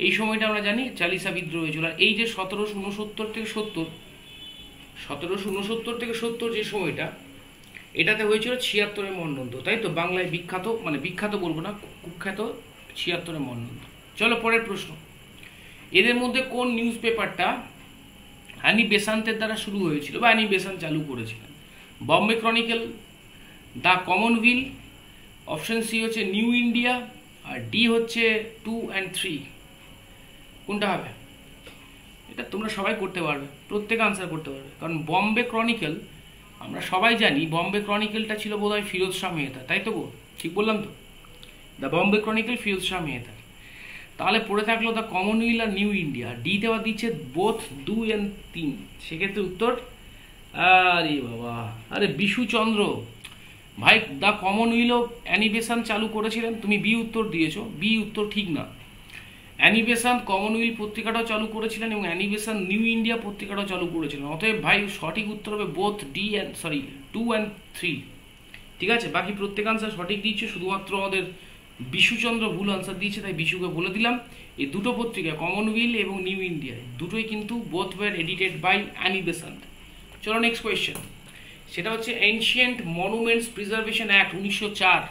এই সময়টা আমরা জানি চালিসা বিদ্রোহ হয়েছিল। আর এই যে সতেরোশো উনসত্তর থেকে সত্তর, সতেরোশো উনসত্তর থেকে সত্তর যে সময়টা, এটাতে হয়েছিল ছিয়াত্তরের মন্নন্দ তাই তো? বাংলায় বিখ্যাত মানে বিখ্যাত বলব না কুখ্যাত ছিয়াত্তরের মন্নন্দ চলো পরের প্রশ্ন। এদের মধ্যে কোন নিউজ পেপারটা অ্যানি বেসান্তের দ্বারা শুরু হয়েছিল বা অ্যানি বেসান্ত চালু করেছিলেন Bombay Chronicle the Commonweal option C হচ্ছে নিউ ইন্ডিয়া আর ডি হচ্ছে টু অ্যান্ড থ্রি কোনটা হবে? এটা তোমরা সবাই করতে পারবে, প্রত্যেকে আনসার করতে পারবে। কারণ বম্বে ক্রনিকেল আমরা সবাই জানি বম্বে ক্রনিকেলটা ছিল বোধহয় ফিরোজ শাহ মেহতা তাই তো গো? ঠিক বললাম তো? দ্য বম্বে ক্রনিকেল ফিরোজ শাহ মেহতা তাহলে পড়ে থাকল দ্য কমনওয়েলথ আর নিউ ইন্ডিয়া ডি দেওয়া দিচ্ছে বোথ দু অ্যান্ড তিন সেক্ষেত্রে উত্তর আরে বাবা, আরে বিশুচন্দ্র ভাই দ্য কমনওয়েলথ অ্যানিভেশন চালু করেছিলেন, তুমি বি উত্তর দিয়েছ। বি উত্তর ঠিক না। অ্যানিভেশন কমনওয়েলথ পত্রিকাটাও চালু করেছিলেন এবং অ্যানিভেশন নিউ ইন্ডিয়া পত্রিকাটাও চালু করেছিলেন। অতএব ভাই, সঠিক উত্তর হবে both D and sorry two and three ঠিক আছে? বাকি প্রত্যেক আনসার সঠিক দিচ্ছে, শুধুমাত্র আমাদের বিশুচন্দ্র ভুল আনসার দিয়েছে, তাই বিশুকে বলে দিলাম। এই দুটো পত্রিকা কমনওয়েলথ এবং নিউ ইন্ডিয়া দুটোই কিন্তু both were edited by Annie Besant চলো নেক্সট কোয়েশ্চেন সেটা হচ্ছে এনশিয়েন্ট মনুমেন্টস প্রিজার্ভেশন অ্যাক্ট উনিশশো চার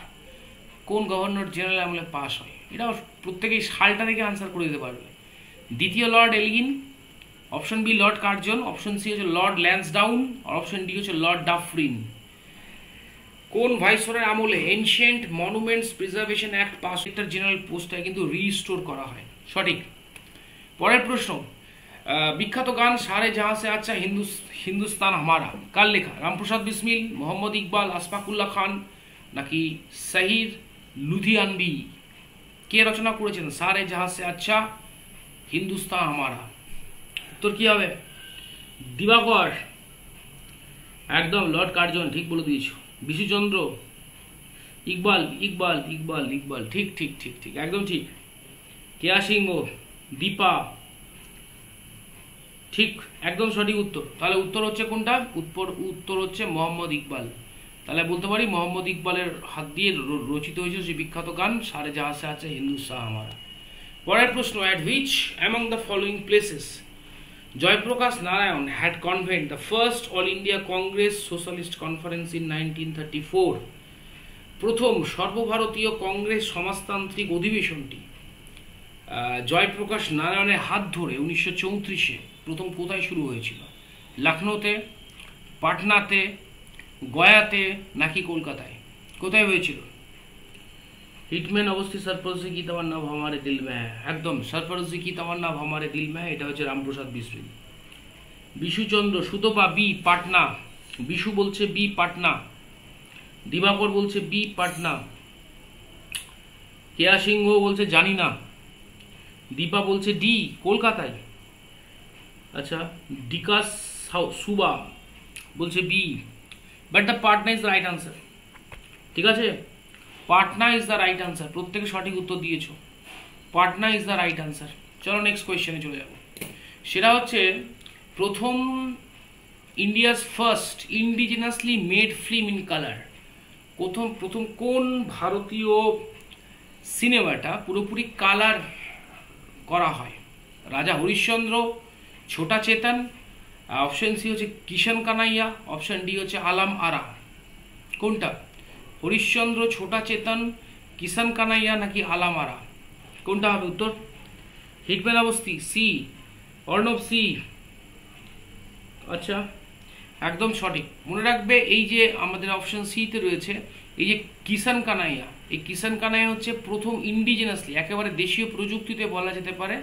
কোন গভর্নর জেনারেল আমলে পাস হয়? এটা প্রত্যেকেই সালটা থেকে আনসার করে দিতে পারবে। দ্বিতীয় Lord Elgin option B Lord Curzon option C হচ্ছে লর্ড ল্যান্সডাউন আর অপশন ডি হচ্ছে লর্ড ডাফরিন কোন ভাইসরের আমলে ancient monuments preservation act pass general পোস্টটায় কিন্তু রিস্টোর করা হয়। সঠিক। পরের প্রশ্ন বিখ্যাত গান সারে জাহাঁ আচ্ছা হিন্দু হিন্দুস্তান হামারা। কার লেখা? রামপ্রসাদ বিসমিল, মোহাম্মদ ইকবাল, আসফাকুল্লাহ খান, নাকি সাহির লুধিয়ানবি কে রচনা করেছেন? সারে জাহাঁ আচ্ছা হিন্দুস্তান হামারা। তোর কি হবে? দিবাকর। একদম, লর্ড কার্জন, ঠিক বলে দিয়েছ। বিশুচন্দ্র, ইকবাল ইকবাল ইকবাল ইকবাল, ঠিক ঠিক ঠিক ঠিক, একদম ঠিক। কেয়া সিংহ দীপা ঠিক, একদম সঠিক উত্তর। তাহলে উত্তর হচ্ছে কোনটা? উত্তর উত্তর হচ্ছে মোহাম্মদ ইকবাল। তাহলে বলতে পারি মোহাম্মদ ইকবালের হাত দিয়ে রচিত হয়েছে সেই বিখ্যাত গান সারে জাহাসে আছে হিন্দুস্তান আমারা পরের প্রশ্ন at which among the following places Jayprakash Narayan had convened the first All India Congress Socialist Conference in nineteen thirty four প্রথম সর্বভারতীয় কংগ্রেস সমাজতান্ত্রিক অধিবেশনটি জয়প্রকাশ নারায়ণের হাত ধরে উনিশশো চৌত্রিশে। প্রথম কোথায় শুরু হয়েছিল? লখনৌতে পাটনাতে, গয়াতে নাকি কলকাতায়? কোথায় হয়েছিল? হিটম্যান অবস্থিত সরফরজি কি তোমার নাম হমারে দিল মে একদম সরফরজি কি তোমার নাম হমারে দিল মে এটা হচ্ছে রামপ্রসাদ বিসমিল বিশুচন্দ্র, সুতপা, বি, পাটনা। বিশু বলছে বি, পাটনা। দিবাকর বলছে বি, পাটনা। কেয়া সিংহ বলছে জানি না। দীপা বলছে ডি, কলকাতায়। আচ্ছা ডিকাস সুবা বলছে B but the Patna is the right answer ঠিক আছে? Patna is the right answer প্রত্যেকে সঠিক উত্তর দিয়েছ। Patna is the right answer চলো নেক্সট কোয়েশ্চেনে চলে যাব। সেটা হচ্ছে, প্রথম India's first indigenously made film in colour প্রথম প্রথম কোন ভারতীয় সিনেমাটা পুরোপুরি কালার করা হয়? রাজা হরিশ্চন্দ্র ছোটা চেতন অপশন সি হচ্ছে কিষণ কানাইয়া অপশন ডি হচ্ছে আলাম আরা কোনটা হরিশ্চন্দ্র ছোটা চেতন কিষণ কানাইয়া নাকি আলাম আরা কোনটা হবে উত্তর hitman Awasthi C Arnab C আচ্ছা একদম সঠিক মনে রাখবে এই যে আমাদের অপশন সিতে রয়েছে, এই যে কিষান কানাইয়া, এই কিষান কানাইয়া হচ্ছে প্রথম ইন্ডিজিনাসলি একেবারে দেশীয় প্রযুক্তিতে বলা যেতে পারে।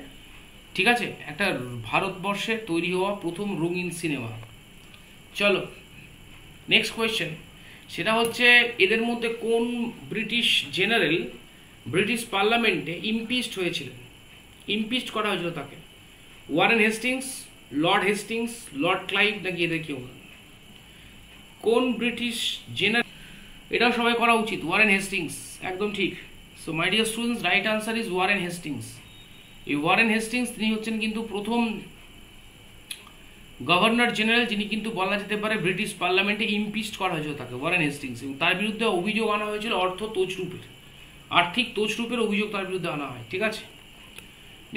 ঠিক আছে? একটা ভারতবর্ষে তৈরি হওয়া প্রথম রঙিন সিনেমা। চলো নেক্সট কোয়েশ্চেন সেটা হচ্ছে, এদের মধ্যে কোন ব্রিটিশ জেনারেল ব্রিটিশ পার্লামেন্টে ইমপিচড হয়েছিলেন? ইমপিচড করা হয়েছিল তাকে। Warren Hastings, Lord Hastings, Lord Clive নাকি এদের কেউ কোন ব্রিটিশ জেনারেল এটাও সবাই করা উচিত, ওয়ারেন হেস্টিংস। একদম ঠিক। So my dear students right answer is Warren Hastings এই ওয়ারেন হেস্টিংস তিনি হচ্ছেন কিন্তু প্রথম গভর্নর জেনারেল, যিনি কিন্তু বলা যেতে পারে ব্রিটিশ পার্লামেন্টে ইমপিচড করা হয়েছিল তাকে, ওয়ারেন হেস্টিংস। এবং তার বিরুদ্ধে অভিযোগ আনা হয়েছিল অর্থ তোচরূপের আর্থিক তোচরূপের অভিযোগ তার বিরুদ্ধে আনা হয়, ঠিক আছে?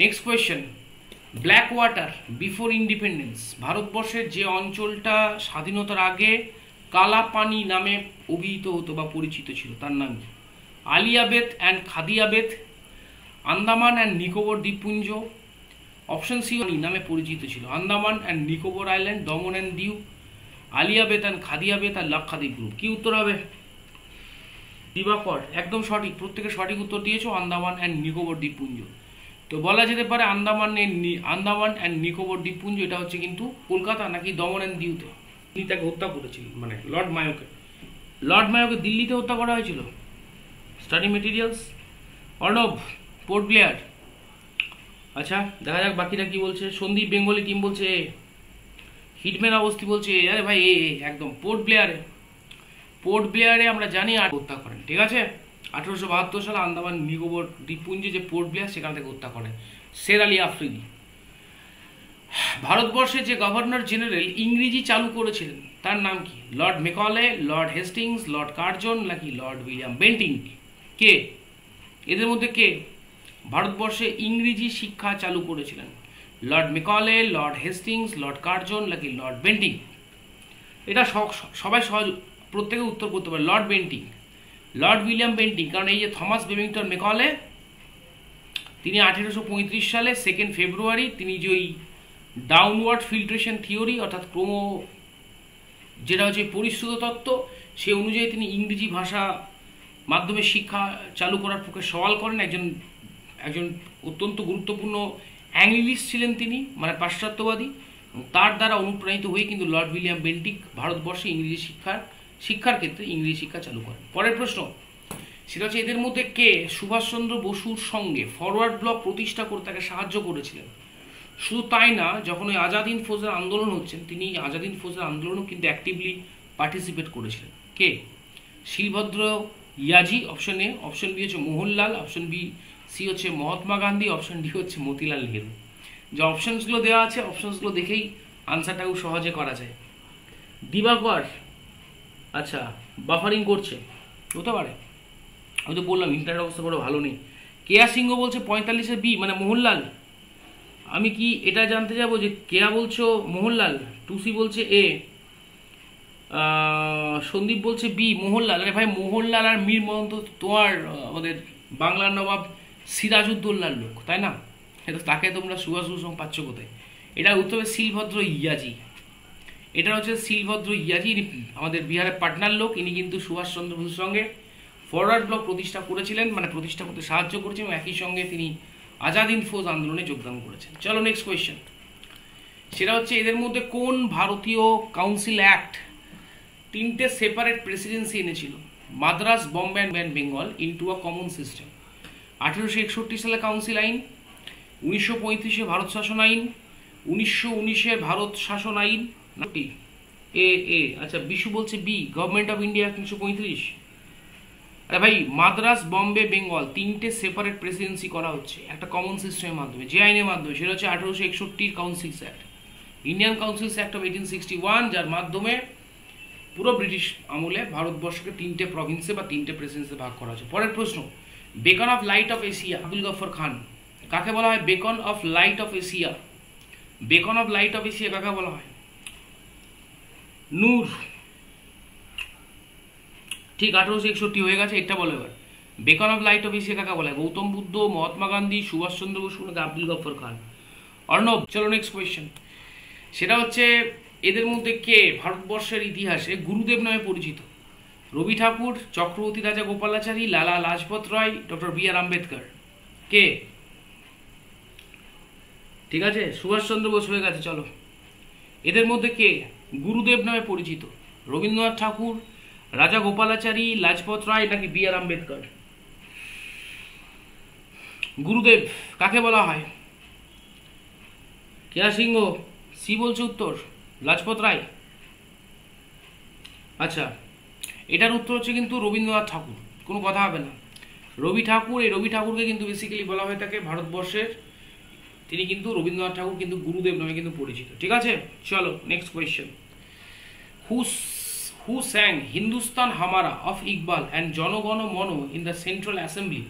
Next question black water before independence ভারতবর্ষের যে অঞ্চলটা স্বাধীনতার আগে কালাপানি নামে অভিহিত হতো বা পরিচিত ছিল, তার নাম কি? আলিয়াবেত অ্যান্ড খাদিয়াবেত আন্দামান অ্যান্ড নিকোবর দ্বীপপুঞ্জ অপশন সি নামে পরিচিত ছিল। Andaman and Nicobar island Daman and Diu, Aliabet and Khadiabet R Lakshadweep group কি উত্তর হবে? দিবাকর, একদম সঠিক। প্রত্যেকে সঠিক উত্তর দিয়েছ, আন্দামান অ্যান্ড নিকোবর দ্বীপপুঞ্জ। তো বলা যেতে পারে আন্দামান আন্দামান অ্যান্ড নিকোবর দ্বীপপুঞ্জ, এটা হচ্ছে কিন্তু কলকাতা নাকি দমন অ্যান্ড দিউতে। তিনি তাকে হত্যা করেছিলেন মানে লর্ড মায়োকে। লর্ড মায়োকে দিল্লিতে হত্যা করা হয়েছিল? স্টাডি মেটেরিয়ালস অর্ণব পোর্ট ব্লেয়ার আচ্ছা দেখা যাক বাকিরা কি বলছে। সন্দীপ বেঙ্গলি টিম বলছে হিটম্যান অবস্থি বলছে। আরে ভাই, এ একদম পোর্ট প্লেয়ারে পোর্ট ব্লেয়ারে আমরা জানি আর হত্যা করেন, ঠিক আছে? আঠেরোশো বাহাত্তর সালে আন্দামান নিকোবর দ্বীপপুঞ্জে যে পোর্ট প্লেয়ার সেখান থেকে হত্যা করেন শের আলী আফ্রিদি। ভারতবর্ষে যে গভর্নর জেনারেল ইংরেজি চালু করেছিলেন, তার নাম কি? Lord Macaulay Lord Hastings Lord Curzon নাকি লর্ড উইলিয়াম বেন্টিং কে? এদের মধ্যে কে? ভারতবর্ষে ইংরেজি শিক্ষা চালু করেছিলেন। Lord Macaulay, Lord Hastings, Lord Curzon, নাকি লর্ড বেন্টিং? এটা সবাই সহজ, প্রত্যেকে উত্তর করতে পারে, Lord Bentinck. Lord William Bentinck, কারণ এই যে থমাস বেবিংটন মেকলে, তিনি আঠেরোশো পঁয়ত্রিশ সালে সেকেন্ড ফেব্রুয়ারি তিনি যে ওই ডাউনওয়ার্ড ফিল্ট্রেশন থিওরি অর্থাৎ ক্রম, যেটা হচ্ছে পরিশ্রুত তত্ত্ব, সে অনুযায়ী তিনি ইংরেজি ভাষা মাধ্যমে শিক্ষা চালু করার পক্ষে সওয়াল করেন একজন একজন অত্যন্ত গুরুত্বপূর্ণ অ্যাংলিস্ট ছিলেন তিনি মানে পাশ্চাত্যবাদী। তার দ্বারা অনুপ্রাণিত হয়ে কিন্তু লর্ড উইলিয়াম বেন্টিক ভারতবর্ষে ইংরেজি শিক্ষার শিক্ষার ক্ষেত্রে ইংরেজি শিক্ষা চালু করেন। পরের প্রশ্ন, সেটা হচ্ছে এদের মধ্যে কে? সুভাষচন্দ্র বসুর সঙ্গে ফরওয়ার্ড ব্লক প্রতিষ্ঠা করে তাকে সাহায্য করেছিলেন। শুধু তাই না, যখন ওই আজাদিন ফৌজের আন্দোলন হচ্ছেন তিনি আজাদিন ফৌজের আন্দোলনও কিন্তু অ্যাক্টিভলি পার্টিসিপেট করেছিলেন। কে? Shilbhadra Yajee option A option B হচ্ছে মোহনলাল অপশন বি সি হচ্ছে মহাত্মা গান্ধী অপশন ডি হচ্ছে মতিলাল নেহরু। যে অপশনসগুলো দেওয়া আছে অপশনসগুলো দেখেই আনসারটা খুব সহজে করা যায়। দিবাকর আচ্ছা বাফারিং করছে, হতে পারে। আমি তো বললাম ইন্টারনেট অবস্থা বড় ভালো নেই। কেয়া সিংহ বলছে পঁয়তাল্লিশে বি মানে মোহনলাল। আমি কি এটা জানতে যাব যে কেয়া বলছো মোহনলাল? টুসি বলছে এ সন্দীপ বলছে বি মোহনলাল। আরে ভাই, মোহনলাল আর মীর মহন্ত তোমার আমাদের বাংলার নবাব সিরাজউদ্দৌলার লোক, তাই না? এটা তাকে তোমরা সুভাষ ভূষণ পাচ্ছ কোথায়? এটা উত্তর হবে শিলভদ্র ইয়াজি। এটা হচ্ছে শিলভদ্র ইয়াজি আমাদের বিহারের পাটনার লোক, ইনি কিন্তু সুভাষচন্দ্র বসুর সঙ্গে ফরওয়ার্ড ব্লক প্রতিষ্ঠা করেছিলেন মানে প্রতিষ্ঠা করতে সাহায্য করেছেন এবং একই সঙ্গে তিনি আজাদ ইন ফৌজ আন্দোলনে যোগদান করেছেন। চলো নেক্সট কোয়েশ্চেন সেটা হচ্ছে, এদের মধ্যে কোন ভারতীয় কাউন্সিল অ্যাক্ট তিনটে সেপারেট প্রেসিডেন্সি এনেছিল? Madras Bombay and Bengal into a common system আঠেরোশো একষট্টি সালে কাউন্সিল আইন, উনিশশো পঁয়ত্রিশে ভারত শাসন আইন, উনিশশো উনিশে ভারত শাসন আইন এ এ আচ্ছা বিশু বলছে বি গভর্নমেন্ট অফ ইন্ডিয়া উনিশশো পঁয়ত্রিশ। আরে ভাই, মাদ্রাস, বম্বে, বেঙ্গল, তিনটে সেপারেট প্রেসিডেন্সি করা হচ্ছে, একটা কমন সিস্টেমের মাধ্যমে, যে আইনের মাধ্যমে, সেটা হচ্ছে আঠেরোশো একষট্টির councils act Indian councils act of eighteen sixty one যার মাধ্যমে পুরো ব্রিটিশ আমলে ভারতবর্ষকে তিনটে প্রভিন্সে বা তিনটে প্রেসিডেন্সে ভাগ করা হয়েছে পরের প্রশ্ন beacon of light of Asia Abul Gaffar Khan কাকে বলা হয়? Beacon of light of Asia beacon of light of Asia কাকে বলা হয়? নূর। ঠিক আঠারোশো একষট্টি হয়ে গেছে, এটা বলো এবার। Beacon of light of Asia কাকে বলা হয়? গৌতম বুদ্ধ, মহাত্মা গান্ধী, সুভাষচন্দ্র বসু নাকি আব্দুল গফর খান? অর্ণব, চলো নেক্সট কোয়েশ্চেন সেটা হচ্ছে, এদের মধ্যে কে ভারতবর্ষের ইতিহাসে গুরুদেব নামে পরিচিত? Rabi Thakur, Chakravarti Raja Gopalachari, Lala Lajpat Rai, doctor B R Ambedkar. কে? ঠিক আছে, সুভাষচন্দ্র বোস হয়ে গেছে, চলো। এদের মধ্যে কে? গুরুদেব নামে পরিচিত। রবীন্দ্রনাথ ঠাকুর, রাজা গোপালাচারী, লাজপত রায়, নাকি বি আর আম্বেদকর? গুরুদেব, কাকে বলা হয়? কেয়া সিংহ, সি বলছে উত্তর, লাজপত রায়। আচ্ছা এটার উত্তর হচ্ছে কিন্তু রবীন্দ্রনাথ ঠাকুর। কোনো কথা হবে না। রবি ঠাকুর, এই রবি ঠাকুরকে কিন্তু বেসিক্যালি বলা হয়ে থাকে ভারতবর্ষের। তিনি কিন্তু রবীন্দ্রনাথ ঠাকুর কিন্তু গুরুদেব নামে কিন্তু পরিচিত। ঠিক আছে? চলো next question who who sang Hindustan Hamara of Iqbal and Jana Gana Mana in the central assembly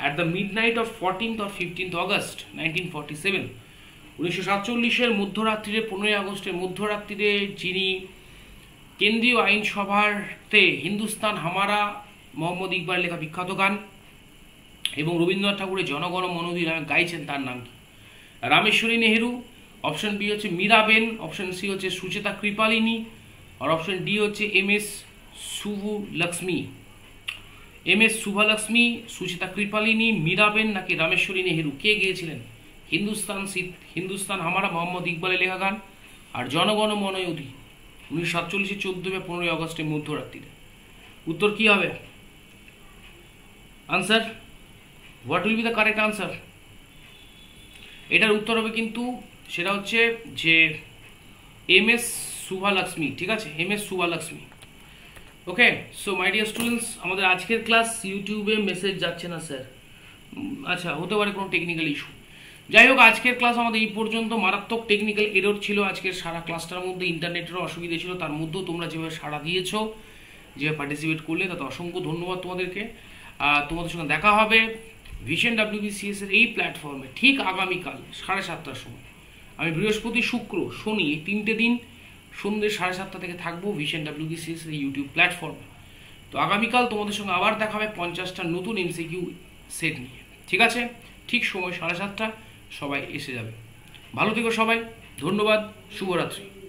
at the midnight of fourteenth of fifteenth August nineteen forty seven উনিশশো সাতচল্লিশের মধ্যরাত্রিরে, পনেরোই আগস্টের মধ্যরাত্রিরে যিনি কেন্দ্রীয় আইনসভাতে হিন্দুস্তান, হামারা, মোহাম্মদ ইকবাল লেখা বিখ্যাত গান এবং রবীন্দ্রনাথ ঠাকুরের জনগণ মনোদী নামে গাইছেন, তার নাম কি? রামেশ্বরী নেহেরু অপশন বি হচ্ছে মীরাবেন অপশন সি হচ্ছে সুচেতা কৃপালিনী, আর অপশন ডি হচ্ছে M S Subbu Lakshmi M S Subbulakshmi Sucheta Kripalani Mirabehn নাকি রামেশ্বরী নেহেরু? কে গিয়েছিলেন? হিন্দুস্তান হিন্দুস্তান, হামারা, মোহাম্মদ ইকবালের লেখা গান। আর জনগণ মনয়োধি উনিশশো সাতচল্লিশে চোদ্দ মে পনেরোই আগস্টের মধ্যরাত্রিতে। উত্তর কি হবে? Answer what will be the correct answer এটার উত্তর হবে কিন্তু সেটা হচ্ছে যে এম এস সুভালক্ষ্মী ঠিক আছে? M S Subbulakshmi okay so my dear students আমাদের আজকের ক্লাস ইউটিউবে মেসেজ যাচ্ছে না স্যার আচ্ছা হতে পারে কোনো টেকনিক্যাল ইস্যু যাই হোক, আজকের ক্লাস আমাদের এই পর্যন্ত। মারাত্মক টেকনিক্যাল এরর ছিল আজকের সারা ক্লাসটার মধ্যে। ইন্টারনেটেরও অসুবিধা ছিল, তার মধ্যেও তোমরা যেভাবে সাড়া দিয়েছ, যেভাবে পার্টিসিপেট করলে, তাতে অসংখ্য ধন্যবাদ তোমাদেরকে। তোমাদের সঙ্গে দেখা হবে ভিশন ডাব্লিউবিসিএস এর এই প্ল্যাটফর্মে ঠিক আগামীকাল সাড়ে সাতটার সময়। আমি বৃহস্পতি, শুক্র, শনি এই তিনটে দিন সন্ধ্যে সাড়ে সাতটা থেকে থাকব ভিশন ডাব্লিউবিসিএস এর ইউটিউব প্ল্যাটফর্মে তো আগামীকাল তোমাদের সঙ্গে আবার দেখা হবে পঞ্চাশটা নতুন এমসিকিউ সেট নিয়ে। ঠিক আছে? ঠিক সময় সাড়ে সাতটা। সবাই এসে যাবে। ভালো থেকো সবাই ধন্যবাদ শুভরাত্রি।